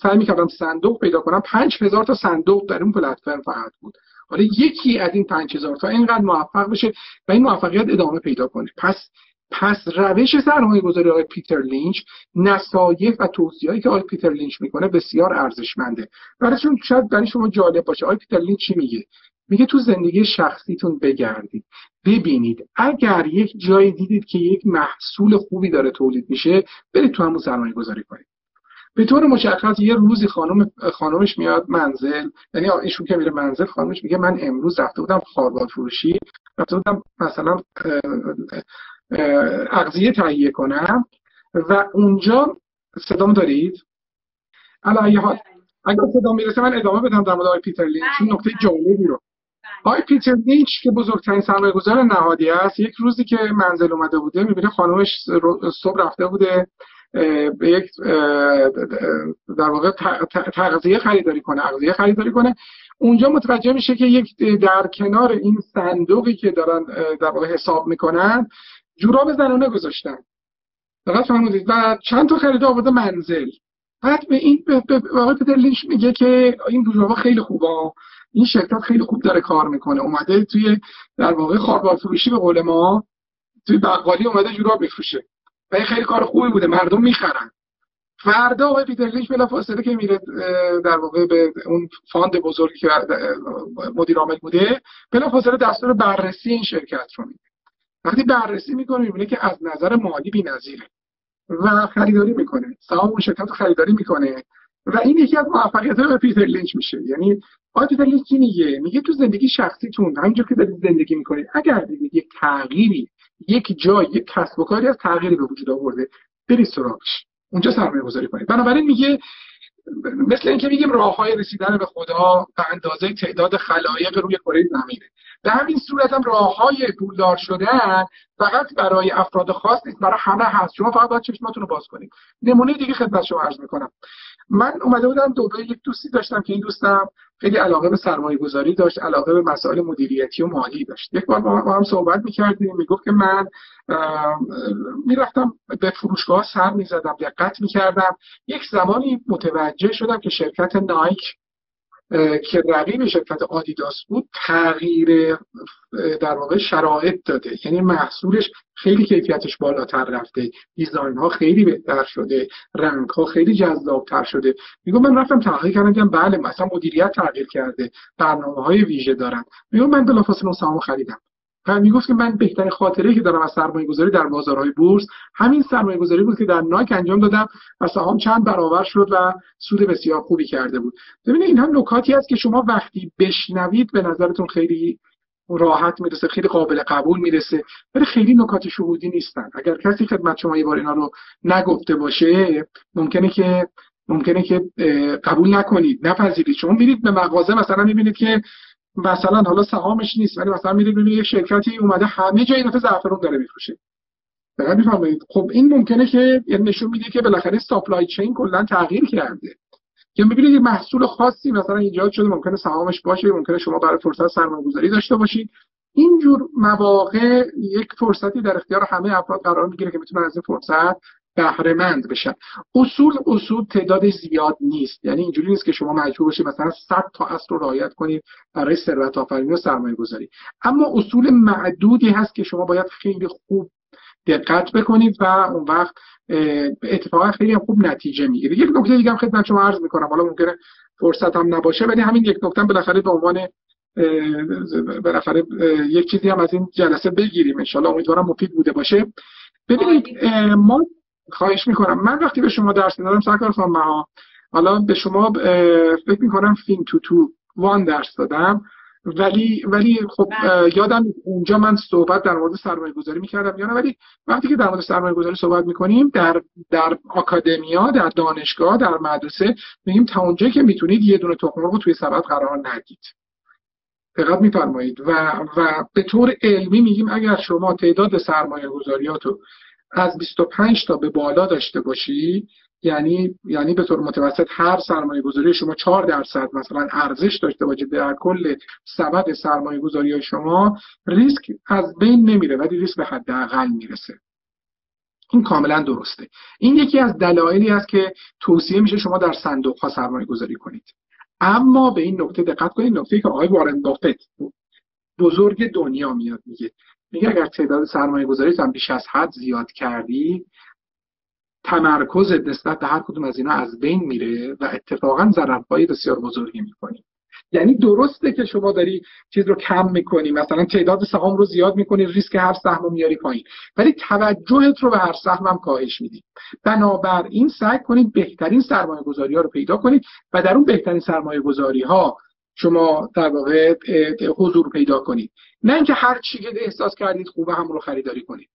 سعی می‌کردم صندوق پیدا کنم 5000 تا صندوق در اون پلتفرم فقط بود. حالا یکی از این 5000 تا اینقدر موفق بشه و این موفقیت ادامه پیدا کنه. پس پس روش سرمایه گذاری آقای پیتر لینچ نصایح و توصیه‌ای که آقای پیتر لینچ می‌کنه بسیار ارزشمنده. برایشون شاید برای شما جالب باشه. آقای پیتر لینچ چی میگه؟ میگه تو زندگی شخصیتون بگردید. ببینید اگر یک جایی دیدید که یک محصول خوبی داره تولید میشه برید تو همون سرمایه گذاری کنید. به طور مشخص یه روزی خانم خانمش میاد منزل یعنی ایشون که میره منزل خانمش میگه من امروز رفته بودم خارباد فروشی رفته بودم مثلا اغذیه تهیه کنم و اونجا صدام دارید؟ حال. اگر صدا می‌رسه من ادامه بدم در مورد آقای پیتر لینچ چون نکته جالبی رو. آقای پیتر لینچ که بزرگترین سرمایه گذار نهادی است یک روزی که منزل اومده بوده می‌بینه خانمش صبح رفته بوده به یک در واقع تغذیه خریداری کنه اغذیه خریداری کنه. اونجا متوجه میشه که یک در کنار این صندوقی که دارن در واقع حساب می‌کنن جوراب زنانه گذاشتن. فقط فرمودید و چند تا خرید آورده منزل. بعد به این به پتر لینچ میگه که این جورابا خیلی خوبه. این شرکت خیلی خوب داره کار می‌کنه. اومده توی در واقع خواربار فروشی به قول ما توی بقالی اومده جوراب میفروشه. و این خیلی کار خوبی بوده. مردم می‌خرن. فردا آقای پیتر لینچ بلا فاصله که میره در واقع به اون fund بزرگی که مدیر عامل بوده بلا فاصله دستور بررسی این شرکت رو میده. وقتی بررسی می‌کنه می‌بینه که از نظر مالی بی‌نظیره و خریداری می‌کنه سهام اون شرکت خریداری می‌کنه و این یکی از موفقیت های پیتر لینچ میشه. یعنی آقای پیتر لینچ چی میگه؟ میگه تو زندگی شخصیتون همینجور که دارید زندگی می‌کنید اگر دیدید یک تغییری یک جای یک کسب و کاری از تغییری به وجود آورده برید سراغش. اونجا سرمایه گذاری کنید. بنابراین میگه مثل اینکه میگیم راه های رسیدن به خدا به اندازه تعداد خلایق روی کره زمینه. به همین صورت هم راه های پولدار شدن فقط برای افراد خاص نیست برای همه هست. شما فقط باید چشماتون رو باز کنید. نمونه دیگه خدمت شما عرض می‌کنم. من اومده بودم دبی یک دوستی داشتم که این دوستم خیلی علاقه به سرمایه گذاری داشت علاقه به مسائل مدیریتی و مالی داشت. یک بار با هم صحبت می‌کردیم می‌گفت که من می‌رفتم به فروشگاه سر می‌زدم دقت می‌کردم. یک زمانی متوجه شدم که شرکت نایک که رقیب شرکت آدیداس بود تغییر در واقع شرایط داده. یعنی محصولش خیلی کیفیتش بالاتر رفته. دیزاین ها خیلی بهتر شده. رنگ ها خیلی جذابتر شده. میگم من رفتم تحقیق کردم که بله مثلا مدیریت تغییر کرده. برنامه های ویژه دارن. میگم من بلافاصله اون سهام خریدم. و می‌گفت که من بهترین خاطره که دارم از سرمایه گذاری در بازارهای بورس همین سرمایه گذاری بود که در نایک انجام دادم و سهام چند برابر شد و سود بسیار خوبی کرده بود. ببینید اینها نکاتی است که شما وقتی بشنوید به نظرتون خیلی راحت می‌رسه خیلی قابل قبول می‌رسه ولی خیلی نکات شهودی نیستن. اگر کسی خدمت شما یه بار اینا رو نگفته باشه ممکنه که ممکنه که قبول نکنید نپذیرید. شما میرید به مغازه مثلا می‌بینید که مثلا حالا سهامش نیست ولی مثلا میرید ببینید یه شرکتی اومده همه جای دفعه زعفرون داره میفروشه. دقیقاً می‌فهمید؟ خب این ممکنه که یعنی نشون میده که بالاخره ساپلای چین کلا تغییر کرده. که می‌بینید یه محصول خاصی مثلا ایجاد شده ممکنه سهامش باشه ممکنه شما برای فرصت سرمایه‌گذاری داشته باشید. اینجور مواقع یک فرصتی در اختیار همه افراد قرار می‌گیره که می‌تونن از این فرصت بهره مند بشن. اصول اصول تعداد زیاد نیست. یعنی اینجوری نیست که شما مجبور باشید مثلا 100 تا اصل رو رعایت کنید برای ثروت آفرینی و سرمایه گذاری. اما اصول معدودی هست که شما باید خیلی خوب دقت بکنید و اون وقت اتفاقا خیلی خوب نتیجه می‌گیره یک نکته دیگه هم خدمت شما عرض می‌کنم. حالا ممکنه فرصت هم نباشه ولی همین یک نکته بالاخره به عنوان بالاخره یک چیزی هم از این جلسه بگیریم. ان امیدوارم مفید بوده باشه. ببینید ما خواهش می‌کنم. من وقتی به شما درس می‌دادم سرکار خانم حالا به شما فکر می‌کنم فین تو تو وان درس دادم. ولی ولی خب بله. یادم اونجا من صحبت در مورد سرمایه گذاری می‌کردم یا نه. ولی وقتی که در مورد سرمایه گذاری صحبت می‌کنیم در در آکادمیا در دانشگاه در مدرسه میگیم تا اونجایی که می‌تونید یه دونه تخم رو توی سبد قرار ندید. دقت میفرمایید. و و به طور علمی میگیم اگر شما تعداد سرمایه گذاریاتو از 25 تا به بالا داشته باشی یعنی یعنی به طور متوسط هر سرمایه گذاری شما 4 درصد مثلا ارزش داشته باشه در کل سبد سرمایه گذاری شما ریسک از بین نمیره ولی ریسک به حداقل می‌رسه. این کاملا درسته. این یکی از دلایلی است که توصیه میشه شما در صندوق ها سرمایه گذاری کنید. اما به این نکته دقت کنید نکته که آقای وارن بافت بزرگ دنیا میاد میگه. میگه اگر تعداد سرمایه گذاری هم بیش از حد زیاد کردی تمرکز نسبت به هر کدوم از اینا از بین میره و اتفاقا ضررهای بسیار بزرگی می‌کنی. یعنی درسته که شما داری چیز رو کم می‌کنی مثلا تعداد سهام رو زیاد می‌کنی ریسک هر سهم رو میاری پایین ولی توجهت رو به هر سهم هم کاهش میدی. بنابراین سعی کنید بهترین سرمایه گذاری ها رو پیدا کنید و در اون بهترین سرمایه گذاری ها شما در واقع حضور پیدا کنید. نه اینکه هر چی که احساس کردید خوبه هم رو خریداری کنید.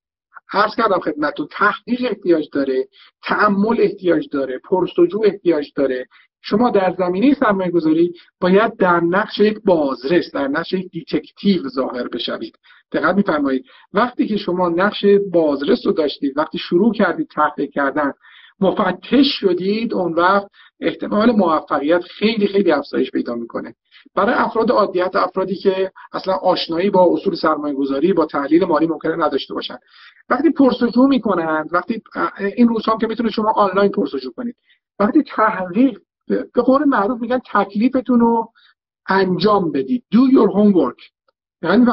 عرض کردم خدمتتون تحقیق احتیاج داره تعمل احتیاج داره پرسجو احتیاج داره. شما در زمینه سرمایه گذاری باید در نقش یک بازرس در نقش یک detective ظاهر بشوید. دقت میفرمایید. وقتی که شما نقش بازرس رو داشتید وقتی شروع کردید تحقیق کردن مفتش شدید اون وقت احتمال موفقیت خیلی خیلی افزایش پیدا می‌کنه. برای افراد عادی افرادی که اصلا آشنایی با اصول سرمایه گذاری با تحلیل مالی ممکنه نداشته باشن. وقتی پرس‌وجو می‌کنن وقتی این روزها که می‌تونه شما آنلاین پرسجو کنید وقتی تحقیق به قول معروف میگن تکلیفتون رو انجام بدید. Do your homework. یعنی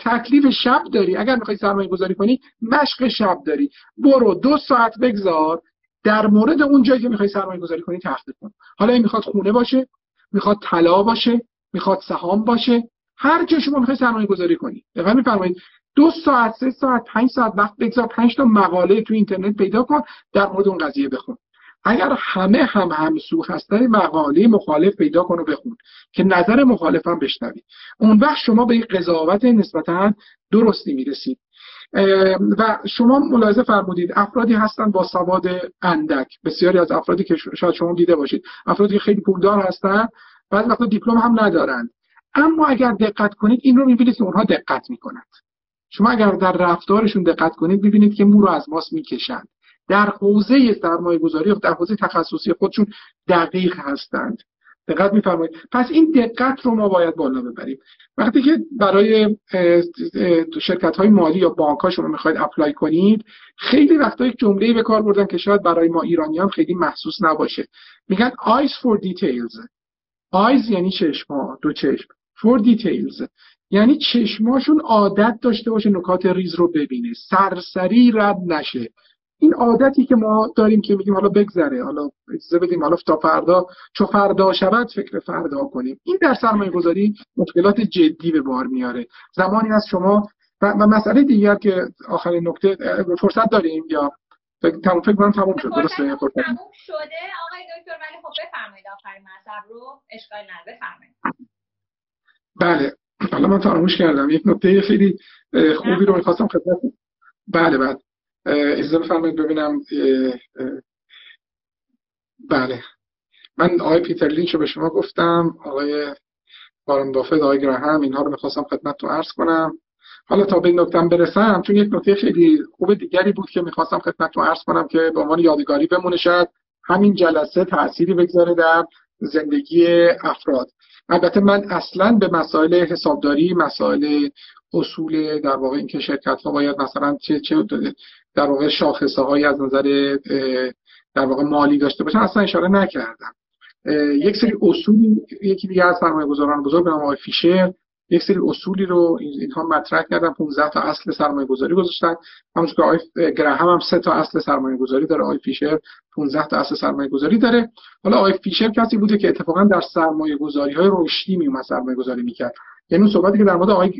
تکلیف شب داری. اگر می‌خوای سرمایه گذاری کنی مشق شب داری. برو دو ساعت بگذار. در مورد اون جایی که می‌خوای سرمایه گذاری کنی تحقیق کن. حالا این می‌خواد خونه باشه می‌خواد طلا باشه می‌خواد سهام باشه. هر جا شما می‌خوای سرمایه گذاری کنی. دقیقا میفرمایید دو ساعت سه ساعت پنج ساعت وقت بگذار. پنج تا مقاله تو اینترنت پیدا کن در مورد اون قضیه بخون. اگر همه هم همسو هستن مقاله مخالف پیدا کن و بخون که نظر مخالف هم بشنوی. اون وقت شما به یک قضاوت نسبتا درستی می‌رسید. و شما ملاحظه فرمودید افرادی هستن با سواد اندک. بسیاری از افرادی که شاید شما دیده باشید افرادی که خیلی پولدار هستن بعضی وقتا دیپلم هم ندارند. اما اگر دقت کنید این رو می‌بینید که اونها دقت می‌کنند. شما اگر در رفتارشون دقت کنید می‌بینید که مو رو از ماست می‌کشند. در حوزه سرمایه گذاری و در حوزه تخصصی خودشون دقیق هستند. دقت میفرمایید. پس این دقت رو ما باید بالا ببریم. وقتی که برای شرکت های مالی یا بانک ها شما می‌خواید اپلای کنید خیلی وقتا یک جمله به کار بردن که شاید برای ما ایرانیان خیلی محسوس نباشه. میگن eyes for details. eyes یعنی چشم دو چشم. for details. یعنی چشماشون عادت داشته باشه نکات ریز رو ببینه. سرسری رد نشه. این عادتی که ما داریم که میگیم حالا بگذره حالا اجازه بدیم حالا تا فردا چو فردا شود فکر فردا کنیم. این در سرمایه گذاری مشکلات جدی به بار میاره. زمانی از شما و, مسئله دیگر که آخرین نکته فرصت داریم یا فکر تموم فکر کنم تموم شد. درسته؟ تموم شده. آقای دکتر ولی خب بفرمایید آخرین مطلب رو. اشکال نداره. بفرمایید. بله. حالا من فراموش کردم. یک نکته خیلی خوبی رو می‌خواستم خدمت بله بله. اجازه بفرمایید ببینم بله. من آقای پیتر لینچ رو به شما گفتم آقای وارن بافت آقای گراهم اینها رو می‌خواستم خدمتتون عرض کنم. حالا تا به این نکتم برسم چون یک نکته خیلی خوب دیگری بود که می‌خواستم خدمتتون عرض کنم که به عنوان یادگاری بمونه شد همین جلسه تأثیری بگذاره در زندگی افراد. البته من اصلا به مسائل حسابداری مسائل اصول در واقع اینکه شرکت ها باید مثلا چه چه در واقع شاخصه های از نظر در واقع مالی داشته باشن اصلا اشاره نکردم. یک سری اصول یکی دیگه از سرمایه گذاران بزرگ به نام آقای فیشر یک سری اصولی رو اینها مطرح کردن 15 تا اصل سرمایه گذاری گذاشتن. همونجور که آقای گراهم هم سه تا اصل سرمایه گذاری داره آقای فیشر 15 تا اصل سرمایه گذاری داره. حالا آقای فیشر کسی بوده که اتفاقا در سرمایه گذاری های رشدی میومد سرمایه گذاری می‌کرد. یعنی اون صحبتی که در مورد آقای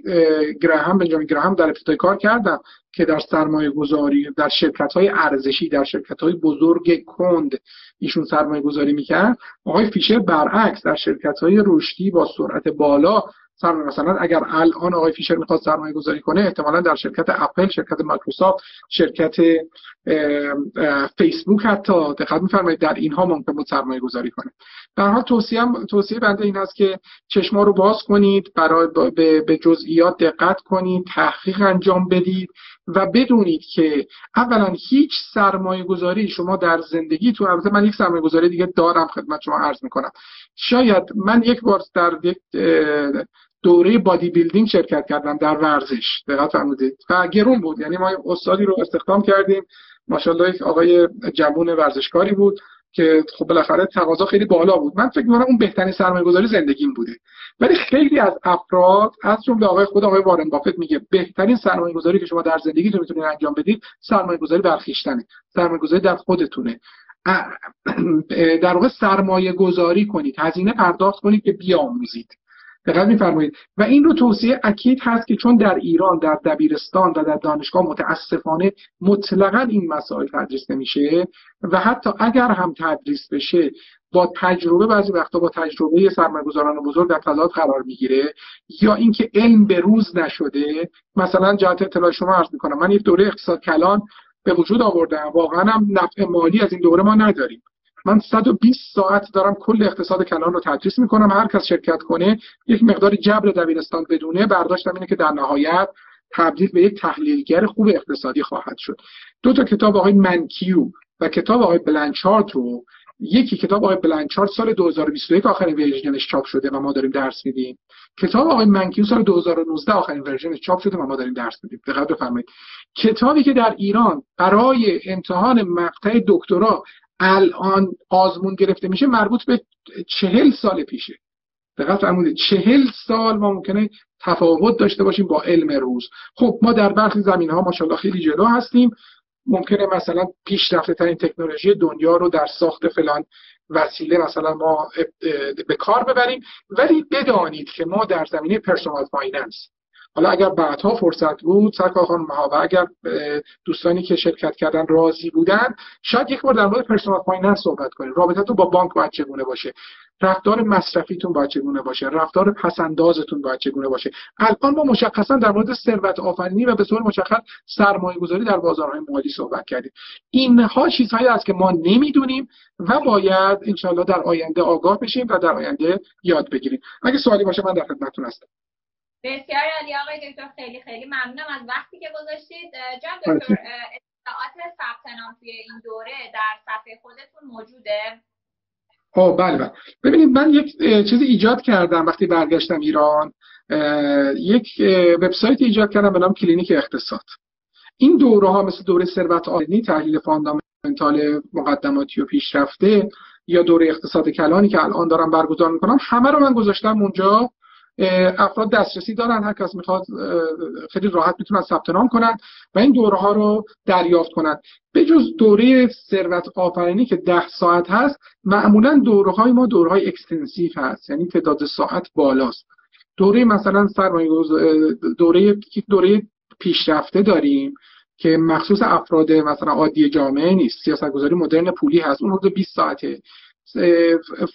گراهم بنجامین گراهم در ابتدای کار کردم که در سرمایه گذاری در شرکت های ارزشی در شرکت های بزرگ کند ایشون سرمایه گذاری می‌کرد. آقای فیشر برعکس در شرکت های رشدی با سرعت بالا مثلا اگر الان آقای فیشر می‌خواد سرمایه گذاری کنه احتمالا در شرکت اپل شرکت مایکروسافت شرکت فیسبوک حتی دقت میفرمایید در اینها ممکن بود سرمایه گذاری کنه. در حال توصیه توصیه بنده این است که چشما رو باز کنید برای به جزئیات دقت کنید تحقیق انجام بدید. و بدونید که اولا هیچ سرمایه گذاری شما در زندگی تو البته من یک سرمایه گذاری دیگه دارم خدمت شما عرض می‌کنم. شاید من یک بار در یک دوره بادی بیلدینگ شرکت کردم در ورزش. دقت فرمودید. و گرون بود. یعنی ما استادی رو استخدام کردیم. ماشاءالله یک آقای جوون ورزشکاری بود. که خب بالاخره تقاضا خیلی بالا بود. من فکر می‌کنم اون بهترین سرمایه گذاری زندگیم بوده. ولی خیلی از افراد از جمله آقای خود آقای وارن بافت میگه بهترین سرمایه گذاری که شما در زندگیتون می‌تونید انجام بدید سرمایه گذاری بر خویشتنه سرمایه گذاری در خودتونه. <clears throat> در واقع سرمایه گذاری کنید. هزینه پرداخت کنید که بیاموزید. دقت میفرمایید. و این رو توصیه اکید هست که چون در ایران در دبیرستان و در دانشگاه متاسفانه مطلقا این مسائل تدریس نمیشه و حتی اگر هم تدریس بشه با تجربه بعضی وقتا با تجربه سرمایه‌گذاران بزرگ در تضاد قرار می‌گیره یا اینکه علم به روز نشده. مثلا جهت اطلاع شما عرض می‌کنم. من یک دوره اقتصاد کلان به وجود آوردم. واقعا هم نفع مالی از این دوره ما نداریم. من 120 ساعت دارم کل اقتصاد کلان رو تدریس می‌کنم. هر کس شرکت کنه یک مقدار جبر دبیرستان بدونه. برداشتم اینه که در نهایت تبدیل به یک تحلیلگر خوب اقتصادی خواهد شد. دو تا کتاب آقای منکیو و کتاب آقای بلنچارت رو یکی کتاب آقای بلنچارت سال 2021 آخرین ورژنش چاپ شده و ما داریم درس میدیم. کتاب آقای منکیو سال 2019 آخرین ورژنش چاپ شده و ما داریم درس میدیم. دقت بفرمایید. کتابی که در ایران برای امتحان مقطع دکترا الان آزمون گرفته میشه مربوط به چهل سال پیشه. دقت فرمودید. چهل سال ما ممکنه تفاوت داشته باشیم با علم روز. خب ما در برخی زمین ها ماشاءالله خیلی جلو هستیم. ممکنه مثلا پیشرفته ترین تکنولوژی دنیا رو در ساخت فلان وسیله مثلا ما به کار ببریم. ولی بدانید که ما در زمینه personal finance حالا اگر بعدها فرصت بود سرکار خانم و اگر دوستانی که شرکت کردن راضی بودن شاید یک بار در مورد personal finance صحبت کنیم. رابطه‌تون با بانک باید چگونه باشه؟ رفتار مصرفیتون باید چگونه باشه؟ رفتار پس‌اندازتون باید چگونه باشه؟ الان ما مشخصا در مورد ثروت آفرینی و به طور مشخص سرمایه گذاری در بازارهای مالی صحبت کردیم. اینها چیزهایی است که ما نمی‌دونیم و باید انشاءالله در آینده آگاه بشیم و در آینده یاد بگیریم. اگه سوالی باشه من در خدمتتون هستم. بسیار عالی آقای دکتر خیلی خیلی ممنونم از وقتی که گذاشتید. جان دکتر اطلاعات ثبت نام توی این دوره در صفحه خودتون موجوده؟ خب بله بله. ببینید من یک چیزی ایجاد کردم وقتی برگشتم ایران. یک وبسایت ایجاد کردم به نام کلینیک اقتصاد. این دوره ها مثل دوره ثروت آفرینی تحلیل فاندامنتال مقدماتی و پیشرفته یا دوره اقتصاد کلانی که الان دارم برگزار می‌کنم همه رو من گذاشتم اونجا. افراد دسترسی دارن هر کس می‌خواد خیلی راحت می‌تونن ثبت نام کنن و این دوره ها رو دریافت کنن. به جز دوره ثروت آفرینی که ده ساعت هست معمولا دوره های ما دوره های extensive هست یعنی تعداد ساعت بالاست. دوره مثلا سرمایه دوره دوره پیشرفته داریم که مخصوص افراد مثلا عادی جامعه نیست. سیاستگذاری مدرن پولی هست اون حدود 20 ساعته.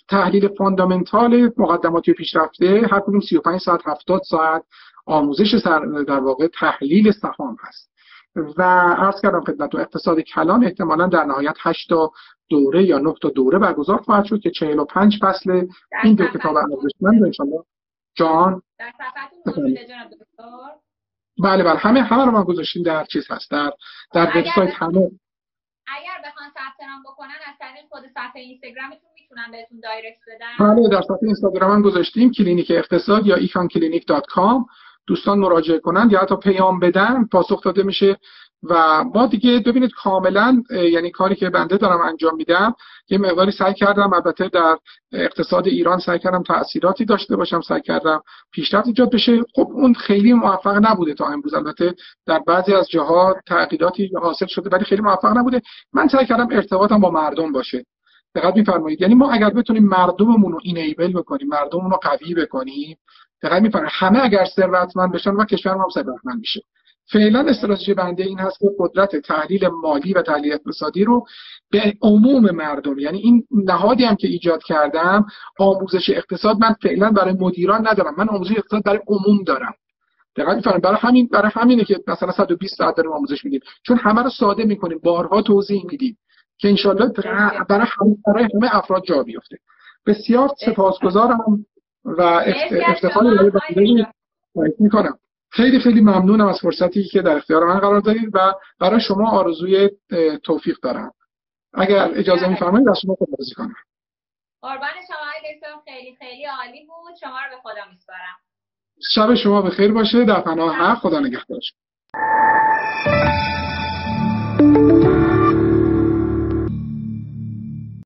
تحلیل فاندامنتال مقدماتی پیشرفته هر کدوم 35 ساعت 70 ساعت آموزش سر در واقع تحلیل سهام هست. و عرض کردم خدمت اقتصاد کلان احتمالا در نهایت 8 تا دوره یا 9 تا دوره برگزار خواهد شد که 45 فصل این دو کتاب ارزشمند اینجان. در بله بله. همه همه رو ما گذاشتیم در چیز هست در در وبسایت همه اگر بخوان ثبت نام بکنن از طریق خود صفحه اینستاگرامتون می‌تونن بهتون direct بدن. بله در صفحه اینستاگرام هم گذاشتیم کلینیک اقتصاد یا EconClinic.com دوستان مراجعه کنند یا حتی پیام بدن پاسخ داده میشه و ما دیگه ببینید کاملا یعنی کاری که بنده دارم انجام میدم یه مقداری سعی کردم البته در اقتصاد ایران سعی کردم تاثیراتی داشته باشم سعی کردم پیشرفت ایجاد بشه. خب اون خیلی موفق نبوده تا امروز البته در بعضی از جاها تغییراتی حاصل شده ولی خیلی موفق نبوده. من سعی کردم ارتباطم با مردم باشه. دقت میفرمایید. یعنی ما اگر بتونیم مردممون رو اینیبل بکنیم مردممون رو قوی بکنیم دقت میفرمایید. همه اگر ثروتمند بشن و کشور ما ثروتمند میشه. فعلا استراتژی بنده این هست که قدرت تحلیل مالی و تحلیل اقتصادی رو به عموم مردم یعنی این نهادی هم که ایجاد کردم آموزش اقتصاد من فعلا برای مدیران ندارم. من آموزش اقتصاد برای عموم دارم. دقیقاً فرم برای همین برای همینه که مثلا 120 ساعت داریم آموزش میدیم. چون همه رو ساده می‌کنیم. بارها توضیح میدیم که انشالله برای همه برای همه افراد جا بیفته. بسیار سپاسگزارم و افتخار می‌کنم. خیلی خیلی ممنونم از فرصتی که در اختیار من قرار دارید و برای شما آرزوی توفیق دارم. اگر اجازه میفرمایید از شما خداحافظی کنم. قربان شما خیلی خیلی عالی بود. شما رو به خدا میسپارم. شب شما به خیر باشه. در پناه حق خدا نگهدار.